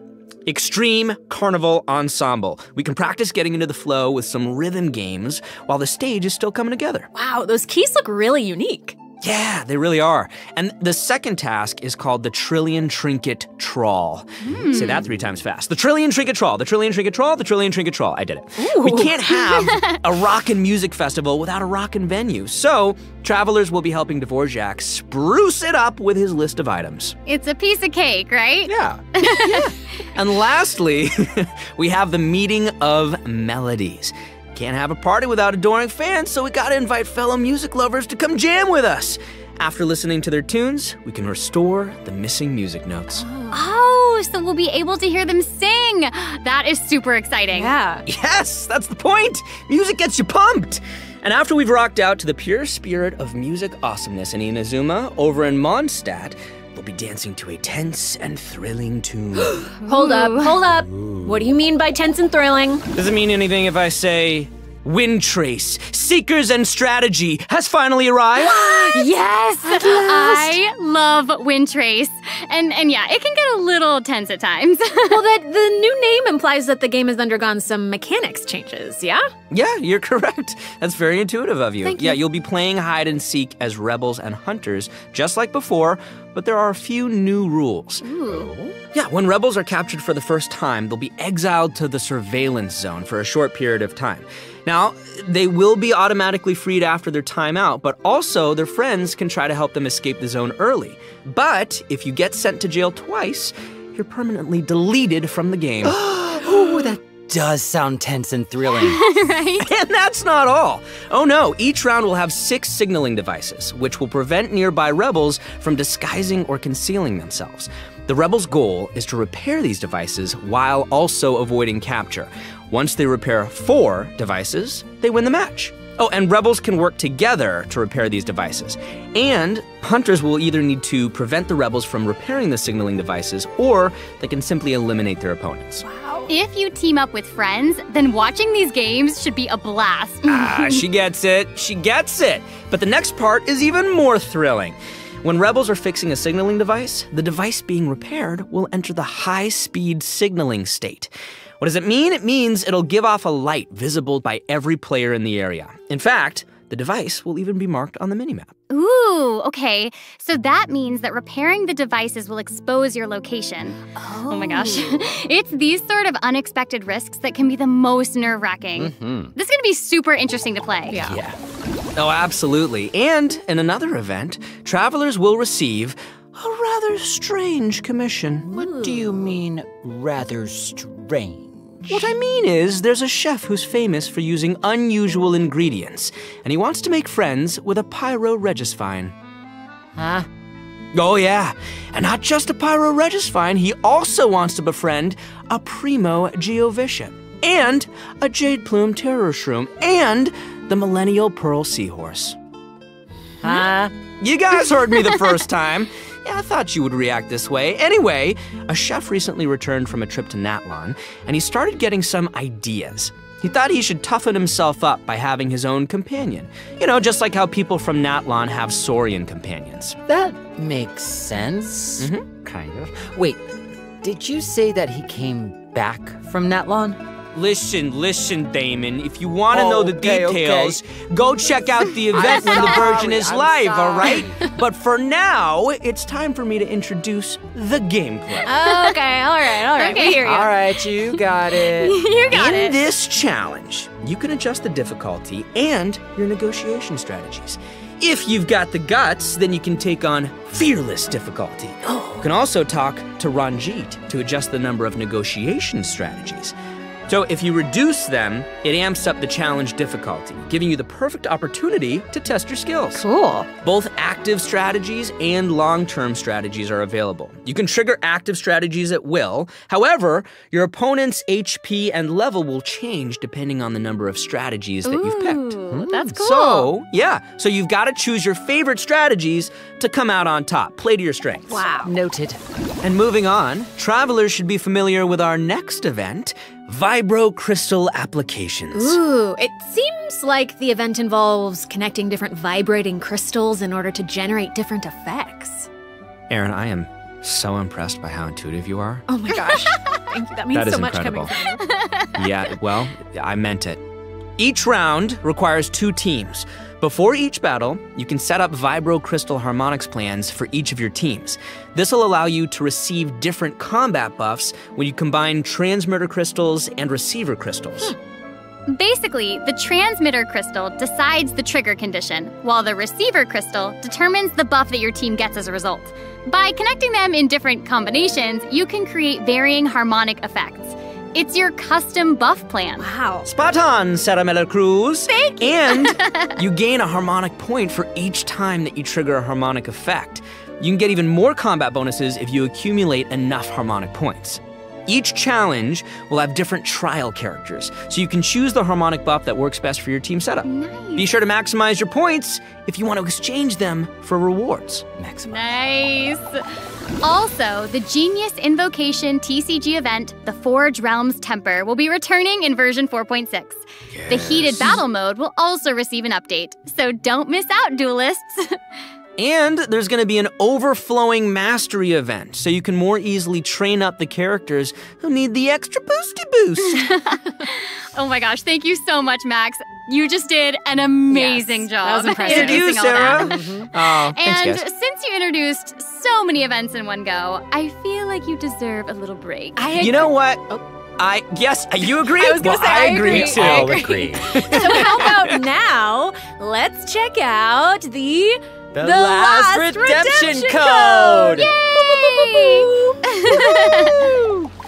[SPEAKER 15] Extreme Carnival Ensemble. We can practice getting into the flow with some rhythm games while the stage is still coming together.
[SPEAKER 7] Wow, those keys look really unique.
[SPEAKER 15] Yeah, they really are. And the second task is called the Trillion Trinket Trawl.
[SPEAKER 7] Hmm.
[SPEAKER 15] Say that three times fast. The Trillion Trinket Trawl, the Trillion Trinket Trawl, the Trillion Trinket Trawl. I did it. We can't have a rockin' music festival without a rockin' venue. So, travelers will be helping Dvorak spruce it up with his list of items.
[SPEAKER 13] It's a piece of cake, right?
[SPEAKER 15] Yeah. And lastly, we have the meeting of melodies. Can't have a party without adoring fans, so we gotta invite fellow music lovers to come jam with us. After listening to their tunes, we can restore the missing music notes.
[SPEAKER 13] Oh, so we'll be able to hear them sing. That is super exciting.
[SPEAKER 7] Yeah.
[SPEAKER 15] Yes, that's the point. Music gets you pumped. And after we've rocked out to the pure spirit of music awesomeness in Inazuma, over in Mondstadt, we'll be dancing to a tense and thrilling tune.
[SPEAKER 7] Hold up, hold up. What do you mean by tense and thrilling?
[SPEAKER 15] Does it mean anything if I say Wind Trace, Seekers and Strategy has finally arrived?
[SPEAKER 13] Yes, I love Wind Trace, and and yeah, it can get a little tense at times.
[SPEAKER 7] well, that the new name implies that the game has undergone some mechanics changes, yeah?
[SPEAKER 15] Yeah, you're correct. That's very intuitive of you.
[SPEAKER 7] Thank
[SPEAKER 15] yeah,
[SPEAKER 7] you.
[SPEAKER 15] you'll be playing hide and seek as rebels and hunters, just like before, but there are a few new rules. Yeah, when rebels are captured for the first time, they'll be exiled to the surveillance zone for a short period of time. Now, they will be automatically freed after their time out, but also their friends can try to help them escape the zone early. But if you get sent to jail twice, you're permanently deleted from the game.
[SPEAKER 14] Ooh, that does sound tense and thrilling.
[SPEAKER 13] right?
[SPEAKER 15] And that's not all. Oh no, each round will have six signaling devices, which will prevent nearby rebels from disguising or concealing themselves. The rebels' goal is to repair these devices while also avoiding capture. Once they repair four devices, they win the match. Oh, and rebels can work together to repair these devices. And hunters will either need to prevent the rebels from repairing the signaling devices, or they can simply eliminate their opponents. Wow.
[SPEAKER 13] If you team up with friends, then watching these games should be a blast.
[SPEAKER 15] ah, she gets it. She gets it. But the next part is even more thrilling. When rebels are fixing a signaling device, the device being repaired will enter the high speed signaling state. What does it mean? It means it'll give off a light visible by every player in the area. In fact, the device will even be marked on the minimap.
[SPEAKER 13] Ooh, okay. So that means that repairing the devices will expose your location. Oh, my gosh. it's these sort of unexpected risks that can be the most nerve wracking.
[SPEAKER 15] Mm-hmm.
[SPEAKER 13] This is going to be super interesting to play.
[SPEAKER 7] Yeah.
[SPEAKER 15] Yeah. Oh, absolutely. And in another event, travelers will receive a rather strange commission.
[SPEAKER 14] What do you mean, rather strange?
[SPEAKER 15] What I mean is, there's a chef who's famous for using unusual ingredients, and he wants to make friends with a Pyro Regisvine.
[SPEAKER 14] Huh?
[SPEAKER 15] Oh, yeah. And not just a Pyro Regisvine, he also wants to befriend a Primo Geovishap, and a Jade Plume Terror Shroom, and the Millennial Pearl Seahorse.
[SPEAKER 14] Huh?
[SPEAKER 15] You guys heard me the first time. Yeah, I thought you would react this way. Anyway, a chef recently returned from a trip to Natlan, and he started getting some ideas. He thought he should toughen himself up by having his own companion. You know, just like how people from Natlan have Saurian companions.
[SPEAKER 14] That makes sense.
[SPEAKER 15] Mm-hmm.
[SPEAKER 14] Kind of. Wait, did you say that he came back from Natlan?
[SPEAKER 15] Listen, listen, Damon. If you want to know the
[SPEAKER 14] Okay, okay.
[SPEAKER 15] details, go check out the event when the version is
[SPEAKER 14] I'm
[SPEAKER 15] live, all
[SPEAKER 14] sorry.
[SPEAKER 15] right? But for now, it's time for me to introduce the game club.
[SPEAKER 13] okay, all right, all right. We hear you.
[SPEAKER 14] All right, you got it.
[SPEAKER 13] you got
[SPEAKER 15] In
[SPEAKER 13] it.
[SPEAKER 15] this challenge, you can adjust the difficulty and your negotiation strategies. If you've got the guts, then you can take on fearless difficulty. You can also talk to Ranjit to adjust the number of negotiation strategies. So if you reduce them, it amps up the challenge difficulty, giving you the perfect opportunity to test your skills.
[SPEAKER 13] Cool.
[SPEAKER 15] Both active strategies and long term strategies are available. You can trigger active strategies at will. However, your opponent's HP and level will change depending on the number of strategies that you've picked.
[SPEAKER 13] Ooh, that's hmm. cool.
[SPEAKER 15] So, yeah, so you've got to choose your favorite strategies to come out on top. Play to your strengths.
[SPEAKER 13] wow.
[SPEAKER 14] Noted.
[SPEAKER 15] And moving on, travelers should be familiar with our next event Vibro Crystal Applications.
[SPEAKER 7] Ooh, it seems like the event involves connecting different vibrating crystals in order to generate different effects.
[SPEAKER 15] Erin, I am so impressed by how intuitive you are.
[SPEAKER 7] Oh my gosh. Thank you. That means
[SPEAKER 15] That is
[SPEAKER 7] so much
[SPEAKER 15] incredible.
[SPEAKER 7] coming from you.
[SPEAKER 15] yeah, well, I meant it. Each round requires two teams. Before each battle, you can set up vibro crystal harmonics plans for each of your teams. This will allow you to receive different combat buffs when you combine transmitter crystals and receiver crystals. Hmm.
[SPEAKER 13] Basically, the transmitter crystal decides the trigger condition, while the receiver crystal determines the buff that your team gets as a result. By connecting them in different combinations, you can create varying harmonic effects. It's your custom buff plan.
[SPEAKER 7] Wow.
[SPEAKER 15] Spot on, Sarah Miller Cruz.
[SPEAKER 13] Thank you.
[SPEAKER 15] And you gain a harmonic point for each time that you trigger a harmonic effect. You can get even more combat bonuses if you accumulate enough harmonic points. Each challenge will have different trial characters, so you can choose the harmonic buff that works best for your team setup. Nice. Be sure to maximize your points if you want to exchange them for rewards. Maximize.
[SPEAKER 13] Nice. Also, the Genius Invocation TCG event, the Forge Realms Temper, will be returning in version 4.6. The Heated Battle mode will also receive an update, so don't miss out, duelists.
[SPEAKER 15] And there's going to be an overflowing mastery event, so you can more easily train up the characters who need the extra boosty boost.
[SPEAKER 13] oh my gosh, thank you so much, Max. You just did an amazing
[SPEAKER 7] Yes,
[SPEAKER 13] job.
[SPEAKER 7] that was impressive.
[SPEAKER 15] Thank you,
[SPEAKER 13] introducing all
[SPEAKER 15] Sarah.
[SPEAKER 13] that. Mm-hmm.
[SPEAKER 15] Oh, thanks,
[SPEAKER 13] And
[SPEAKER 15] guys.
[SPEAKER 13] since you introduced so many events in one go, I feel like you deserve a little break.
[SPEAKER 7] I
[SPEAKER 15] You know what? Oh, I yes, you agree.
[SPEAKER 7] I was gonna
[SPEAKER 15] well,
[SPEAKER 7] say, I
[SPEAKER 15] agree,
[SPEAKER 7] agree.
[SPEAKER 15] too.
[SPEAKER 7] I agree.
[SPEAKER 14] agree.
[SPEAKER 7] so how about now? Let's check out the
[SPEAKER 14] The last redemption code.
[SPEAKER 13] Yay!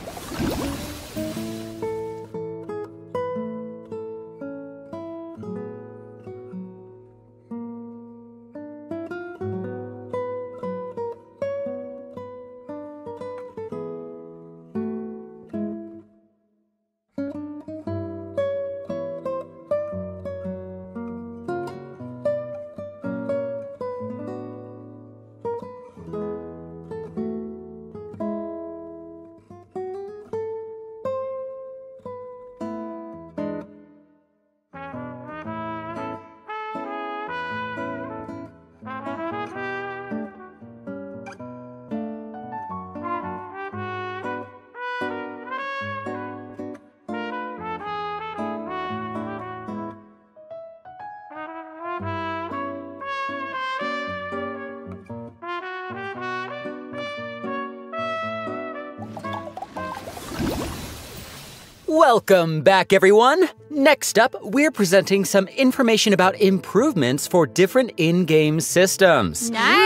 [SPEAKER 14] Welcome back, everyone. Next up, we're presenting some information about improvements for different in game systems.
[SPEAKER 13] Nice.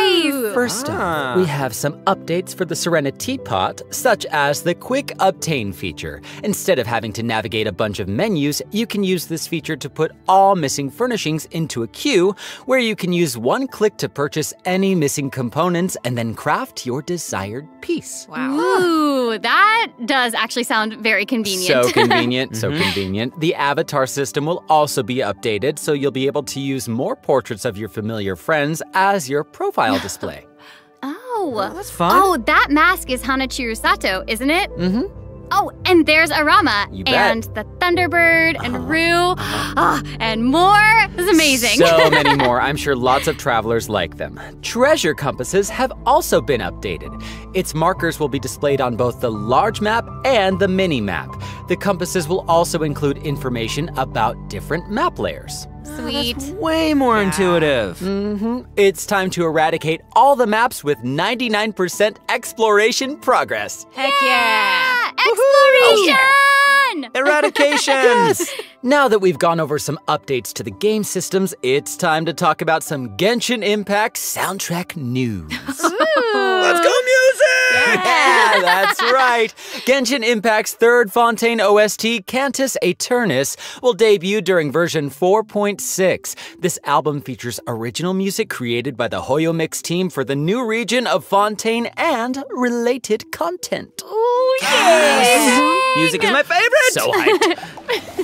[SPEAKER 14] First
[SPEAKER 15] Ah.
[SPEAKER 14] up, we have some updates for the Serenity Pot, such as the Quick Obtain feature. Instead of having to navigate a bunch of menus, you can use this feature to put all missing furnishings into a queue, where you can use one click to purchase any missing components and then craft your desired piece. Wow.
[SPEAKER 13] Ooh, that does actually sound very convenient.
[SPEAKER 14] So convenient, so convenient. The avatar system will also be updated, so you'll be able to use more portraits of your familiar friends as your profile display.
[SPEAKER 13] Oh, Oh,
[SPEAKER 15] that's fun.
[SPEAKER 13] Oh, that mask is Hanachiru Sato, isn't it?
[SPEAKER 14] Mm-hmm.
[SPEAKER 13] Oh, and there's Arama
[SPEAKER 14] You bet.
[SPEAKER 13] And the Thunderbird and Ruu, ah, and more. This is amazing.
[SPEAKER 14] So many more. I'm sure lots of travelers like them. Treasure compasses have also been updated. Its markers will be displayed on both the large map and the mini map. The compasses will also include information about different map layers.
[SPEAKER 13] Sweet.
[SPEAKER 15] Way more intuitive.
[SPEAKER 14] Mm-hmm. It's time to eradicate all the maps with 99% exploration progress.
[SPEAKER 4] Heck yeah!
[SPEAKER 13] Exploration!
[SPEAKER 15] Eradication!
[SPEAKER 14] Yes! Now that we've gone over some updates to the game systems, it's time to talk about some Genshin Impact soundtrack news.
[SPEAKER 15] Let's go music!
[SPEAKER 14] Yeah, that's right. Genshin Impact's third Fontaine OST, Cantus Aeternus, will debut during version 4.6. This album features original music created by the Hoyo Mix team for the new region of Fontaine and related content.
[SPEAKER 13] Ooh, yeah.
[SPEAKER 15] Music is my favorite!
[SPEAKER 14] So hyped.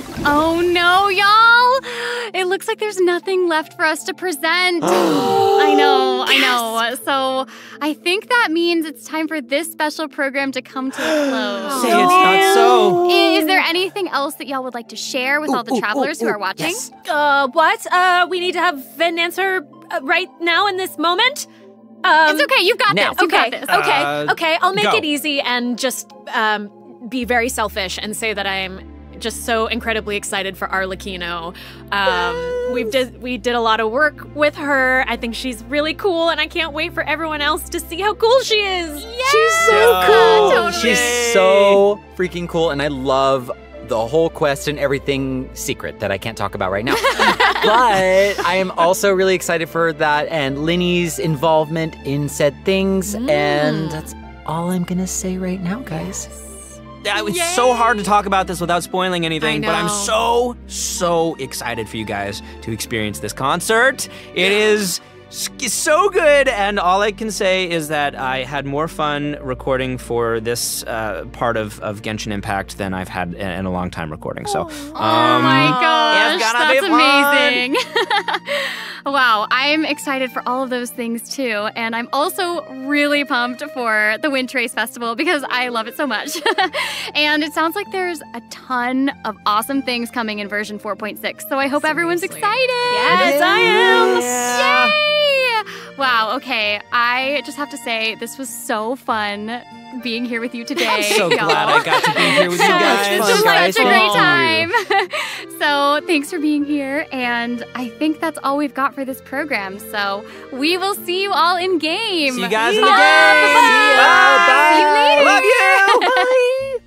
[SPEAKER 13] Oh no, y'all! It looks like there's nothing left for us to present. I know, I know. So I think that means it's time for this special program to come to a close.
[SPEAKER 15] Say it's not so.
[SPEAKER 13] I- Is there anything else that y'all would like to share with all the travelers who are watching?
[SPEAKER 4] Uh, what? Uh, we need to have an answer uh, right now in this moment? Um,
[SPEAKER 13] It's okay, you've got
[SPEAKER 14] Now.
[SPEAKER 13] this. You
[SPEAKER 4] okay,
[SPEAKER 13] got this.
[SPEAKER 4] okay,
[SPEAKER 15] Uh,
[SPEAKER 4] okay. I'll make
[SPEAKER 15] go.
[SPEAKER 4] it easy and just um, be very selfish and say that I'm just so incredibly excited for Arlecchino. Um, we've did we did a lot of work with her. I think she's really cool, and I can't wait for everyone else to see how cool she is.
[SPEAKER 14] She's so
[SPEAKER 13] Yeah,
[SPEAKER 14] cool.
[SPEAKER 13] totally.
[SPEAKER 14] She's so freaking cool, and I love the whole quest and everything secret that I can't talk about right now. but I am also really excited for that and Lyney's involvement in said things, and that's all I'm gonna say right now, guys.
[SPEAKER 15] Yeah, It's so hard to talk about this without spoiling anything, but I'm so, so excited for you guys to experience this concert. It is s- so good, and all I can say is that I had more fun recording for this uh, part of, of Genshin Impact than I've had in, in a long time recording. So, um,
[SPEAKER 13] Oh my gosh,
[SPEAKER 15] it's
[SPEAKER 13] that's amazing. wow, I'm excited for all of those things too. And I'm also really pumped for the Wind Trace Festival because I love it so much. and it sounds like there's a ton of awesome things coming in version 4.6. So I hope everyone's excited.
[SPEAKER 4] Yes, I am.
[SPEAKER 13] Yay! Wow, okay. I just have to say, this was so fun being here with you today.
[SPEAKER 15] I'm so glad I got to be here with you guys.
[SPEAKER 13] This was
[SPEAKER 14] guys.
[SPEAKER 13] such a great time. so thanks for being here. And I think that's all we've got for this program. So we will see you all in game.
[SPEAKER 15] See you guys in the
[SPEAKER 13] Bye.
[SPEAKER 15] game.
[SPEAKER 13] Bye-bye. See you later.
[SPEAKER 15] Love you. Bye.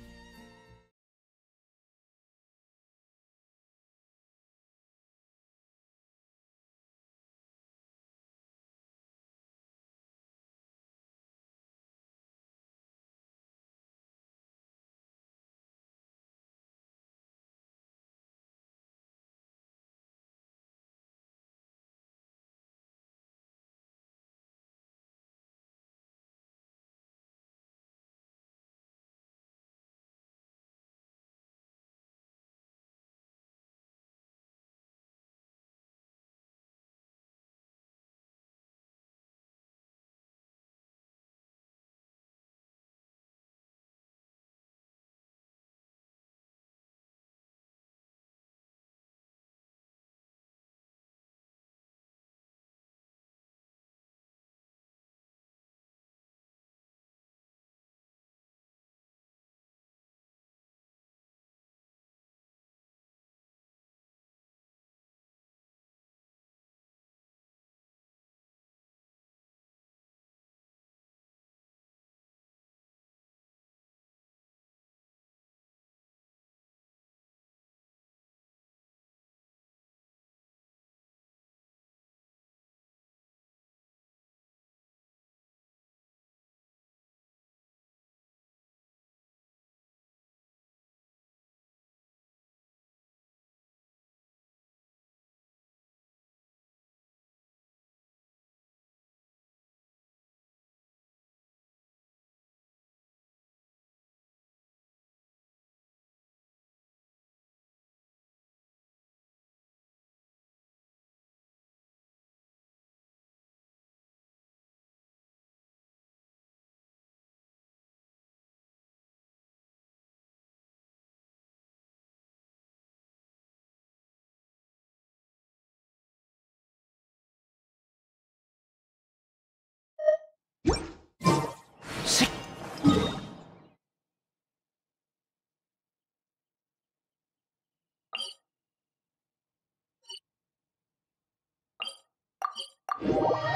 [SPEAKER 2] Wow.